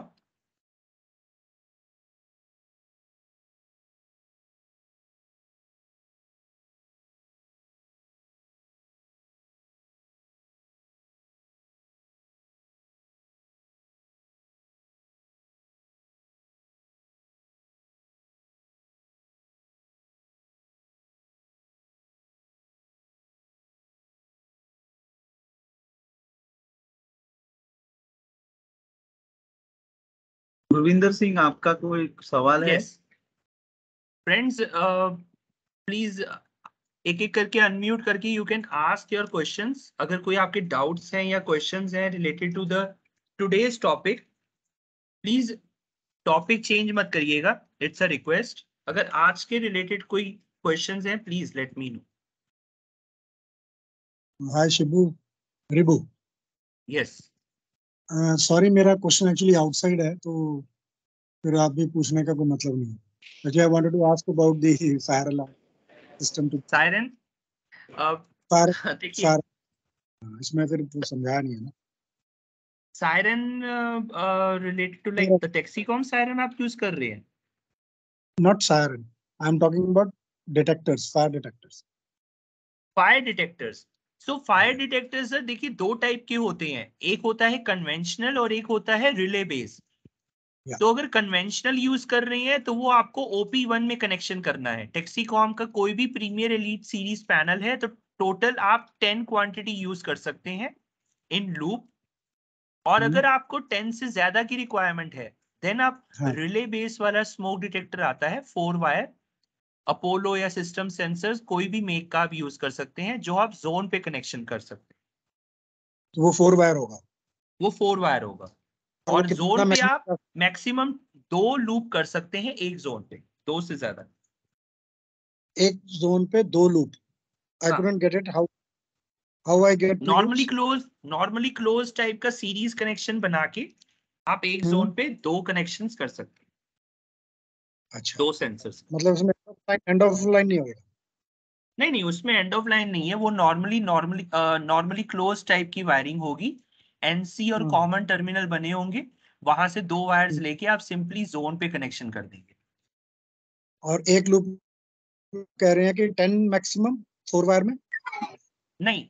गुरविंदर सिंह आपका कोई सवाल yes. है फ्रेंड्स प्लीज़ एक एक करके अनम्यूट करके you can ask your questions अगर कोई आपके डाउट्स हैं या क्वेश्चंस हैं related to the today's topic please topic change मत करिएगा. इट्स अ रिक्वेस्ट अगर आज के रिलेटेड कोई क्वेश्चंस हैं please let me know hi Shibu Ribu yes sorry uh, मेरा क्वेश्चन एक्चुअली आउटसाइड है तो फिर आप भी पूछने का कोई मतलब नहीं है। Actually I wanted to ask about the fire alarm system to siren fire देखिए फायर इसमें फिर वो समझाया नहीं है ना। Siren related to like the Texecom siren आप यूज़ कर रहे हैं? Not siren I am talking about detectors fire detectors fire detectors so fire detector sir देखिए दो टाइप के होते हैं। एक होता है कन्वेंशनल और एक होता है रिले बेस तो अगर कन्वेंशनल यूज़ कर रही है तो वो आपको ओपी वन में कनेक्शन करना है। टेक्सीकॉम का कोई भी प्रीमियर एलीट सीरीज़ पैनल है तो टोटल आप टेन क्वांटिटी यूज़ कर सकते हैं इन लूप और हम्म। अगर आपको टेन से ज़्यादा की रिक्वायरमेंट है देन आप हाँ। रिले बेस वाला स्मोक डिटेक्टर आता है फोर वायर अपोलो या सिस्टम सेंसर्स कोई भी मेक का आप यूज़ कर सकते हैं जो आप जोन पे कनेक्शन कर सकते हैं। तो वो फोर वायर होगा। वो फोर वायर होगा। और जोन पे आप मैक्सिमम दो लूप कर सकते हैं एक जोन पे दो से ज़्यादा। एक जोन पे दो loop. I. Couldn't get it how how I get normally close normally close type का सीरीज़ कनेक्शन बना के आप एक हम्म। जोन पे दो कनेक्शंस कर सकते हैं। अच्छा। दो सेंसर्स। मतलब उसमें एंड ऑफ़ लाइन नहीं होगा। नहीं नहीं उसमें एंड ऑफ़ लाइन नहीं है वो normally normally normally close type की वायरिंग होगी। एनसी और हम्म। कॉमन टर्मिनल बने होंगे वहाँ से दो वायर्स लेके आप सिंपली जोन पे कनेक्शन कर देंगे। और एक लूप कह रहे हैं कि टेन मैक्सिमम फोर वायर में? नहीं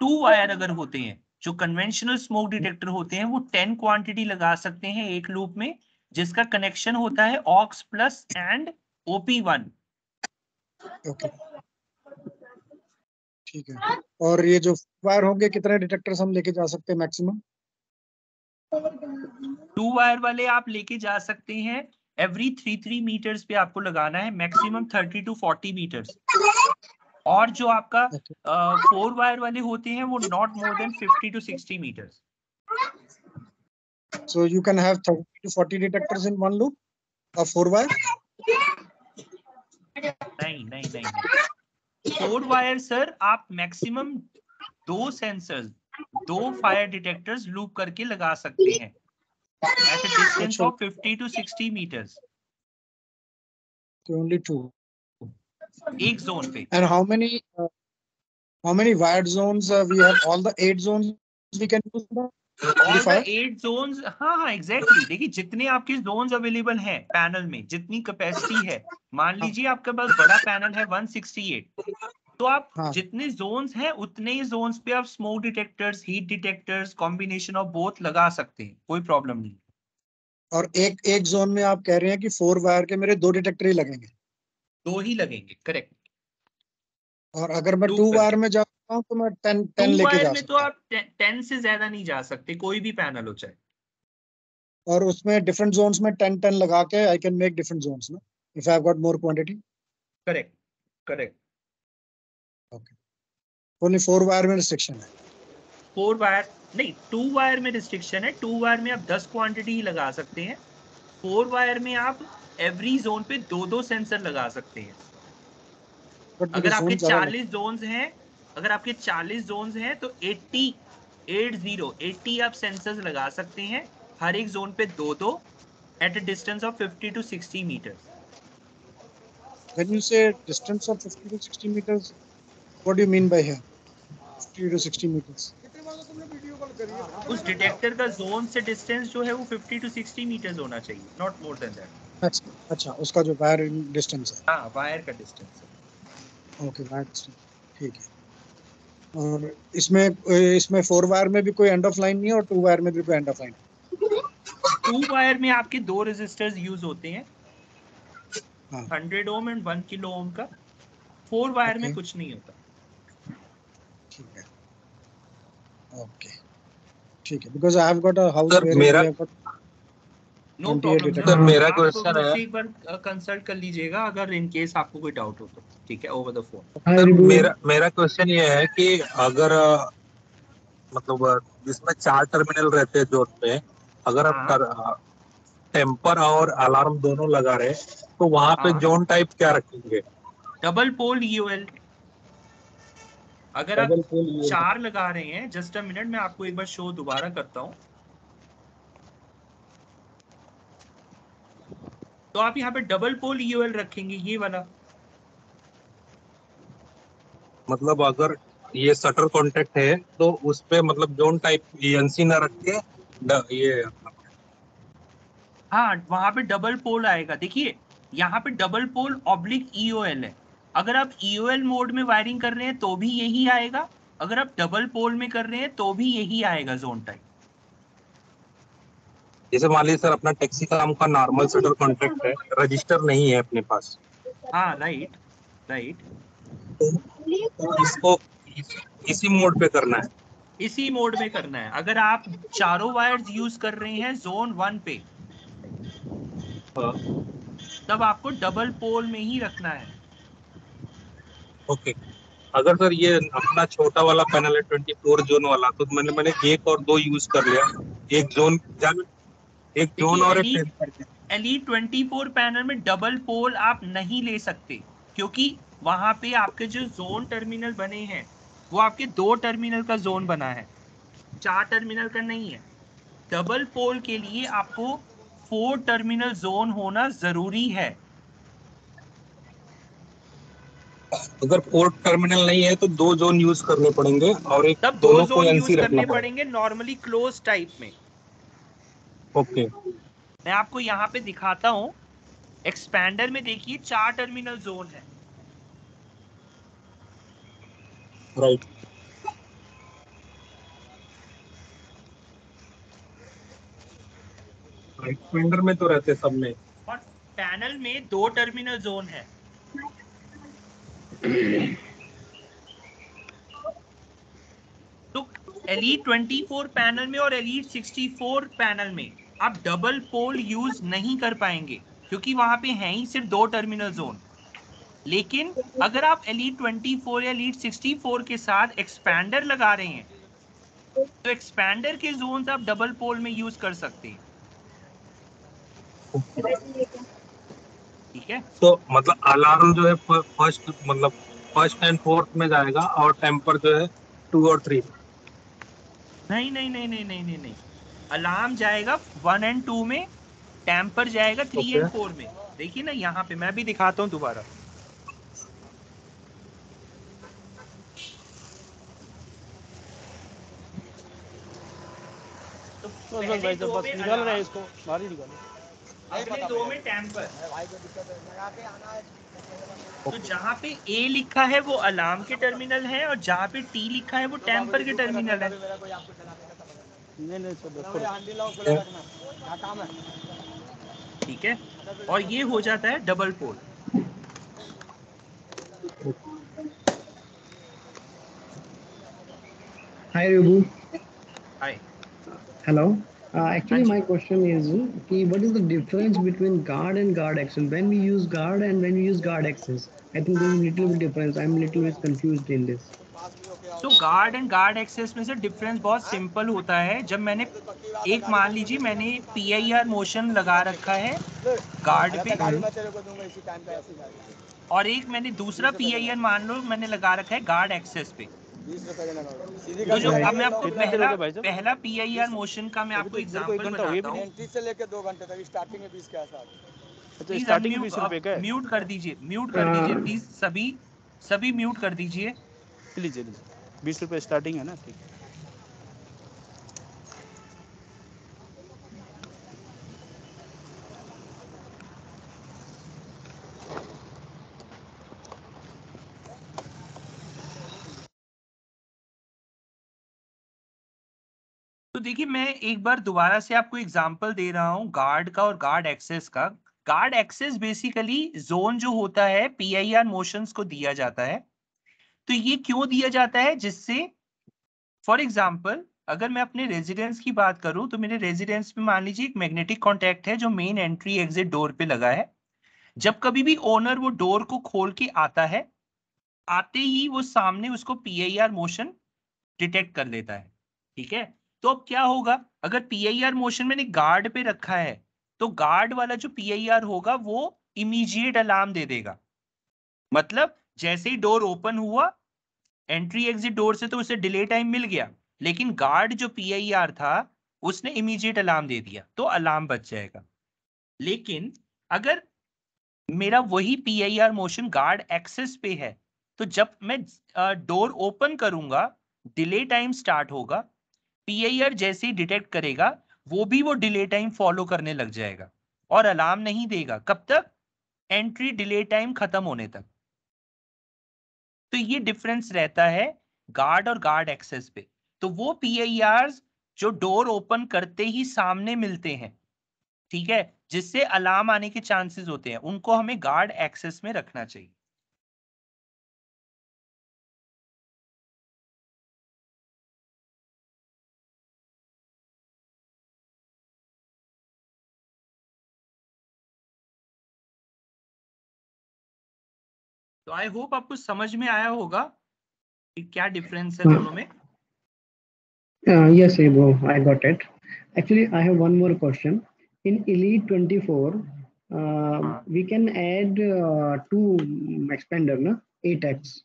टू वायर अगर होते हैं जो कन्वेंशनल स्मोक डिटेक्टर होते हैं वो टेन क्वांटिटी लगा सकते हैं एक लूप में जिसका कनेक्शन होता है aux plus and OP one okay. ठीक है। और ये जो वायर होंगे कितने डिटेक्टर्स हम लेके जा सकते हैं मैक्सिमम टू वायर वाले आप लेके जा सकते हैं। एवरी थ्री थ्री मीटर्स पे आपको लगाना है। Maximum thirty to forty metres और जो आपका फोर वायर वाले होते हैं वो not more than fifty to sixty metres So you can have 30 to 40 detectors in one loop of four wire. नहीं नहीं नहीं फोर वायर सर आप मैक्सिमम दो सेंसर्स दो फायर डिटेक्टर्स लूप करके लगा सकते हैं at a distance of 50 to 60 metres So only two. एक जोन पे And how many? Uh, how many wired zones uh, we have? All the eight zones we can use. The- all the eight zones हाँ हाँ exactly देखिए जितने आपके Jones available हैं panel में जितनी कैपेसिटी है मान लीजिए आपके पास बड़ा पैनल है 168 तो आप हाँ। जितने जोन्स हैं उतने ही जोन्स पे आप smoke detectors heat detectors combination of both लगा सकते हैं कोई प्रॉब्लम नहीं। और एक एक जोन में आप कह रहे हैं कि फोर वायर के मेरे दो डिटेक्टर ही लगेंगे। दो ही लगेंगे करेक्ट और अगर मैं टू। वायर में जाता हूँ तो मैं टेन टेन लेके जा में तो सकता हूँ। आप टेन से ज़्यादा नहीं जा सकते कोई भी पैनल हो चाहे। और उसमें डिफरेंट जोन्स में टेन टेन लगा के I can make different zones ना if I got more quantity correct correct only four wire में रिस्ट्रिक्शन है। फोर वायर नहीं टू वायर में रिस्ट्रिक्शन है टू वायर में आप दस क्वांटिटी ही लगा सकते हैं। फोर वायर में आप एवरी जोन पे दो दो सेंसर लगा सकते हैं। अगर आपके 40 जोन्स हैं अगर आपके 40 जोन्स हैं तो 80 80 80 आप सेंसर्स लगा सकते हैं। हर एक जोन पे दो दो at a distance of 50 to 60 metre when you say distance of 50 to 60 meters what do you mean by here? 50 to 60 meters उस डिटेक्टर का जोन से डिस्टेंस जो है वो 50 टू 60 मीटर्स होना चाहिए नॉट मोर देन दैट अच्छा अच्छा उसका जो वायर डिस्टेंस है। हाँ वायर का डिस्टेंस है। ओके वायर ठीक है। और इसमें इसमें फोर वायर में भी कोई एंड ऑफ़ लाइन नहीं है और टू वायर में भी कोई end of line two wire में आपके दो रेजिस्टर्स यूज़ होते हैं। हाँ। 100 ओम एंड 1 किलो ओम का। Four wire okay. में कुछ नहीं होता। ठीक है। ओके ठीक है because I have got a house where मेरा- नो प्रॉब्लम. मेरा question है- एक बार कंसल्ट कर लीजिएगा अगर इन केस आपको कोई डाउट हो तो ठीक है ओवर द फ़ोन मेरा मेरा क्वेश्चन ये है कि अगर मतलब जिसमें चार टर्मिनल रहते हैं जोन पे अगर हाँ। आप टेम्पर और अलार्म दोनों लगा रहे तो वहाँ पे हाँ। जोन टाइप क्या रखेंगे? डबल पोल यूएल अगर आप डबल पोल चार लगा रहे हैं जस्ट अ मिनट मैं आपको एक बार शो दोबारा करता हूँ। तो आप यहाँ पे डबल पोल ईओएल रखेंगे ये वाला। मतलब अगर ये शटर कॉन्टेक्ट है तो उस पे मतलब जोन टाइप एनसी ना रख के ये हाँ वहाँ पे डबल पोल आएगा। देखिए यहाँ पे डबल पोल ऑब्लिक ईओएल है। अगर आप ईओएल मोड में वायरिंग कर रहे हैं तो भी यही आएगा। अगर आप डबल पोल में कर रहे हैं तो भी यही आएगा जोन टाइप जैसे मान लीजिए सर अपना टैक्सी काम का नॉर्मल शटर कॉन्ट्रैक्ट है रजिस्टर नहीं है अपने पास। हाँ राइट राइट तो इसको इस, इसी मोड पे करना है। इसी मोड में करना है। अगर आप चारों वायर्स यूज़ कर रहे हैं जोन वन पे तब आपको डबल पोल में ही रखना है। ओके अगर सर ये अपना छोटा वाला पैनल है ट्वेंटी फोर जोन वाला तो मैंने मैंने एक और दो यूज़ कर लिया। एक जोन जान एक जोन और एक एलई ट्वेंटी फोर पैनल में डबल पोल आप नहीं ले सकते क्योंकि वहाँ पे आपके जो जोन टर्मिनल बने हैं वो आपके दो टर्मिनल का जोन बना है चार टर्मिनल का नहीं है। डबल पोल के लिए आपको फोर टर्मिनल जोन होना ज़रूरी है। अगर फोर टर्मिनल नहीं है तो दो जोन यूज़ करने पड़ेंगे और एक तब दो जोन यूज़ करने पड़ेंगे। नॉर्मली क्लोज टाइप में। ओके। मैं आपको यहाँ पे दिखाता हूँ। एक्सपैंडर में देखिए चार टर्मिनल जोन है। राइट एक्सपेंडर में तो रहते सब में। और पैनल में दो टर्मिनल जोन है। तो एलीट 24 पैनल में और एलीट 64 पैनल में। आप डबल पोल यूज़ नहीं कर पाएँगे क्योंकि वहाँ पे हैं ही सिर्फ़ दो टर्मिनल जोन लेकिन अगर आप एलीट 24 या एलीट 64 के साथ एक्सपैंडर लगा रहे हैं तो एक्सपैंडर के जोन आप डबल पोल में यूज़ कर सकते हैं. ठीक है? तो मतलब अलार्म जो है फ़र्स्ट मतलब फ़र्स्ट एंड फोर्थ में जाएगा और टेम्पर जो है टू और थ्री नहीं नहीं नहीं नहीं नहीं नहीं नहीं. अलार्म जाएगा वन एंड टू में टेम्पर जाएगा थ्री Okay. एंड फोर में। देखिए ना यहाँ पे मैं भी दिखाता हूँ दोबारा। तो भाई दो बस निकाल रहे इसको बाहर ही निकालो। अगले दो में टेम्पर तो जहाँ पे ए लिखा है वो अलार्म के टर्मिनल है और जहाँ पे टी लिखा है वो टेम्पर के टर्मिनल है। नहीं नहीं छोड़ काम है ठीक है? और ये हो जाता है double pole hi Ribu hi Hello. Uh, actually, my question is, what is the difference between guard and guard access? When we use guard and when we use guard access, I think there is a little bit difference. I'm a little bit confused in this. तो guard and guard access में से difference बहुत simple होता है जब मैंने एक मान लीजिए मैंने पी आई आर मोशन लगा रखा है गार्ड पे और एक मैंने दूसरा पी आई आर मान लो मैंने लगा रखा है गार्ड एक्सेस पे तो जो अब मैं आपको कितना देर हो पहला पी आई आर मोशन का मैं आपको तो एग्जांपल बताता हूँ। एंट्री से लेके दो घंटे तक स्टार्टिंग में बीस के आसपास। अच्छा स्टार्टिंग में बीस रुपए का म्यूट कर दीजिए म्यूट कर दीजिए हाँ। प्लीज़ सभी सभी म्यूट कर दीजिए। लीजिए लीजिए। बीस रुपए स्टार्टिंग है ना ठीक है। तो देखिए, मैं एक बार दोबारा से आपको एग्जांपल दे रहा हूँ गार्ड का और गार्ड एक्सेस का। गार्ड एक्सेस बेसिकली जोन जो होता है पीआईआर मोशंस को दिया जाता है। तो ये क्यों दिया जाता है? जिससे फॉर एग्जांपल अगर मैं अपने रेजिडेंस की बात करूँ तो मेरे रेजिडेंस में मान लीजिए एक मैग्नेटिक कॉन्टैक्ट है जो मेन एंट्री एग्जिट डोर पे लगा है। जब कभी भी ओनर वो डोर को खोल के आता है, आते ही वो सामने उसको पीआईआर मोशन डिटेक्ट कर लेता है, ठीक है? तो अब क्या होगा? अगर पीआईआर मोशन मैंने गार्ड पे रखा है तो गार्ड वाला जो पीआईआर होगा, वो इमीडिएट अलार्म दे देगा। मतलब जैसे ही डोर ओपन हुआ एंट्री एग्जिट डोर से तो उसे डिले टाइम मिल गया, लेकिन गार्ड जो पीआईआर था, उसने इमीजिएट अलार्म दे दिया तो अलार्म बच जाएगा। लेकिन अगर मेरा वही पीआईआर मोशन गार्ड एक्सेस पे है तो जब मैं डोर ओपन करूँगा डिले टाइम स्टार्ट होगा पीआईआर जैसे ही डिटेक्ट करेगा, वो भी वो डिले टाइम फॉलो करने लग जाएगा और अलार्म नहीं देगा। कब तक? एंट्री डिले टाइम खत्म होने तक। तो ये डिफरेंस रहता है गार्ड और गार्ड एक्सेस पे। तो वो पीआईआर जो डोर ओपन करते ही सामने मिलते हैं, ठीक है, जिससे अलार्म आने के चांसेस होते हैं, उनको हमें गार्ड एक्सेस में रखना चाहिए। तो आई होप आपको समझ में आया होगा कि क्या डिफरेंस है दोनों में। यस एबो I it actually have one more question in इली we can add two expander ना 8x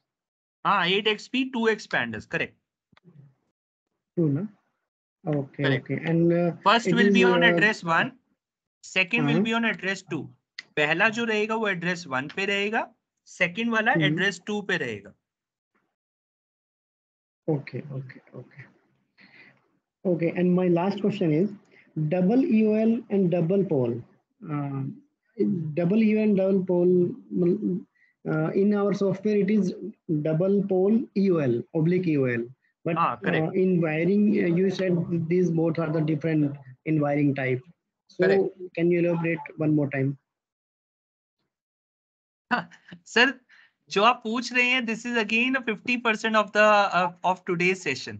हाँ 8x p 2 expanders correct two ना okay okay and first will be on address 1 second will be on address 2 पहला जो रहेगा वो address 1 पे रहेगा। सेकंड वाला हम्म. एड्रेस टू पे रहेगा okay, okay. Okay, and my last question is, double EOL and double pole. Uh, double EOL and double pole. Uh, in our software, it is double pole oblique EOL. But Ah, uh, in wiring, uh, you said these both are the different in wiring type. So Correct. can you elaborate one more time? Sir जो आप पूछ रहे हैं this is again fifty percent of the of today's session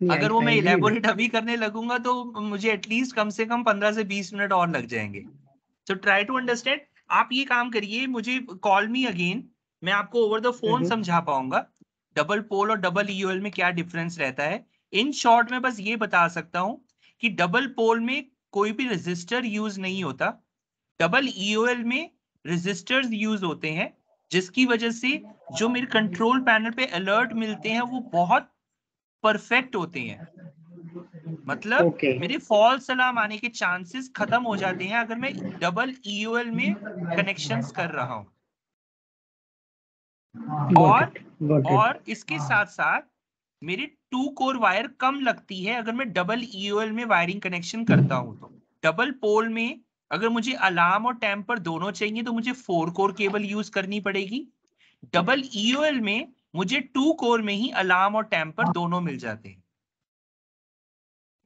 अगर वो मैं elaborate अभी करने लगूँगा तो मुझे एटलीस्ट कम से कम पंद्रह से बीस मिनट और लग जाएँगे। सो ट्राई टू अंडरस्टैंड आप ये काम करिए मुझे कॉल मी अगेन मैं आपको ओवर द फ़ोन. समझा पाऊँगा। डबल पोल और डबल ईओएल में क्या डिफरेंस रहता है? इन शॉर्ट में बस ये बता सकता हूँ कि डबल पोल में कोई भी रजिस्टर यूज़ नहीं होता। डबल ईओएल में रजिस्टर्स यूज़ होते हैं जिसकी वजह से जो मेरे कंट्रोल पैनल पे अलर्ट मिलते हैं वो बहुत परफेक्ट होते हैं मतलब Okay. मेरे फॉल्स अलार्म आने के चांसेस खत्म हो जाते हैं अगर मैं डबल ईओएल में कनेक्शंस कर रहा हूँ और. Got it. और इसके साथ साथ मेरी टू कोर वायर कम लगती है अगर मैं डबल ईओएल में वायरिंग कनेक्शन करता हूँ तो डबल पोल में अगर मुझे अलार्म और टेम्पर दोनों चाहिए तो मुझे फोर कोर केबल यूज़ करनी पड़ेगी। डबल ईओएल में मुझे टू कोर में ही अलार्म और टेम्पर दोनों मिल जाते हैं।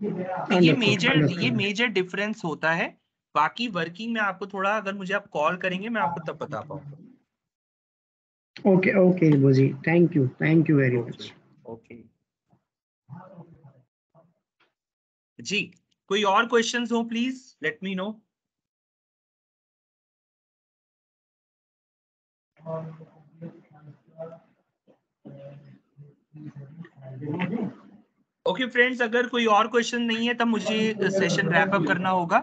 तो ये मेजर ये मेजर डिफरेंस होता है। बाकी वर्किंग में आपको थोड़ा अगर मुझे आप कॉल करेंगे मैं आपको तब बता पाऊँगा। Okay okay, Boji. Thank you. Thank you very much. Okay. जी कोई और क्वेश्चंस हो please let me know okay friends अगर कोई और क्वेश्चन नहीं है तब मुझे सेशन रैप अप करना होगा।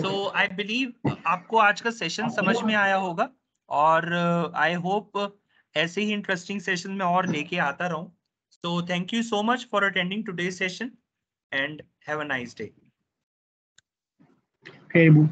तो आई बिलीव आपको आज का सेशन समझ में आया होगा और आई होप ऐसे ही इंटरेस्टिंग सेशन में और लेके आता रहूँ। So thank you so much for attending today's session and have a nice day Okay, Ribu,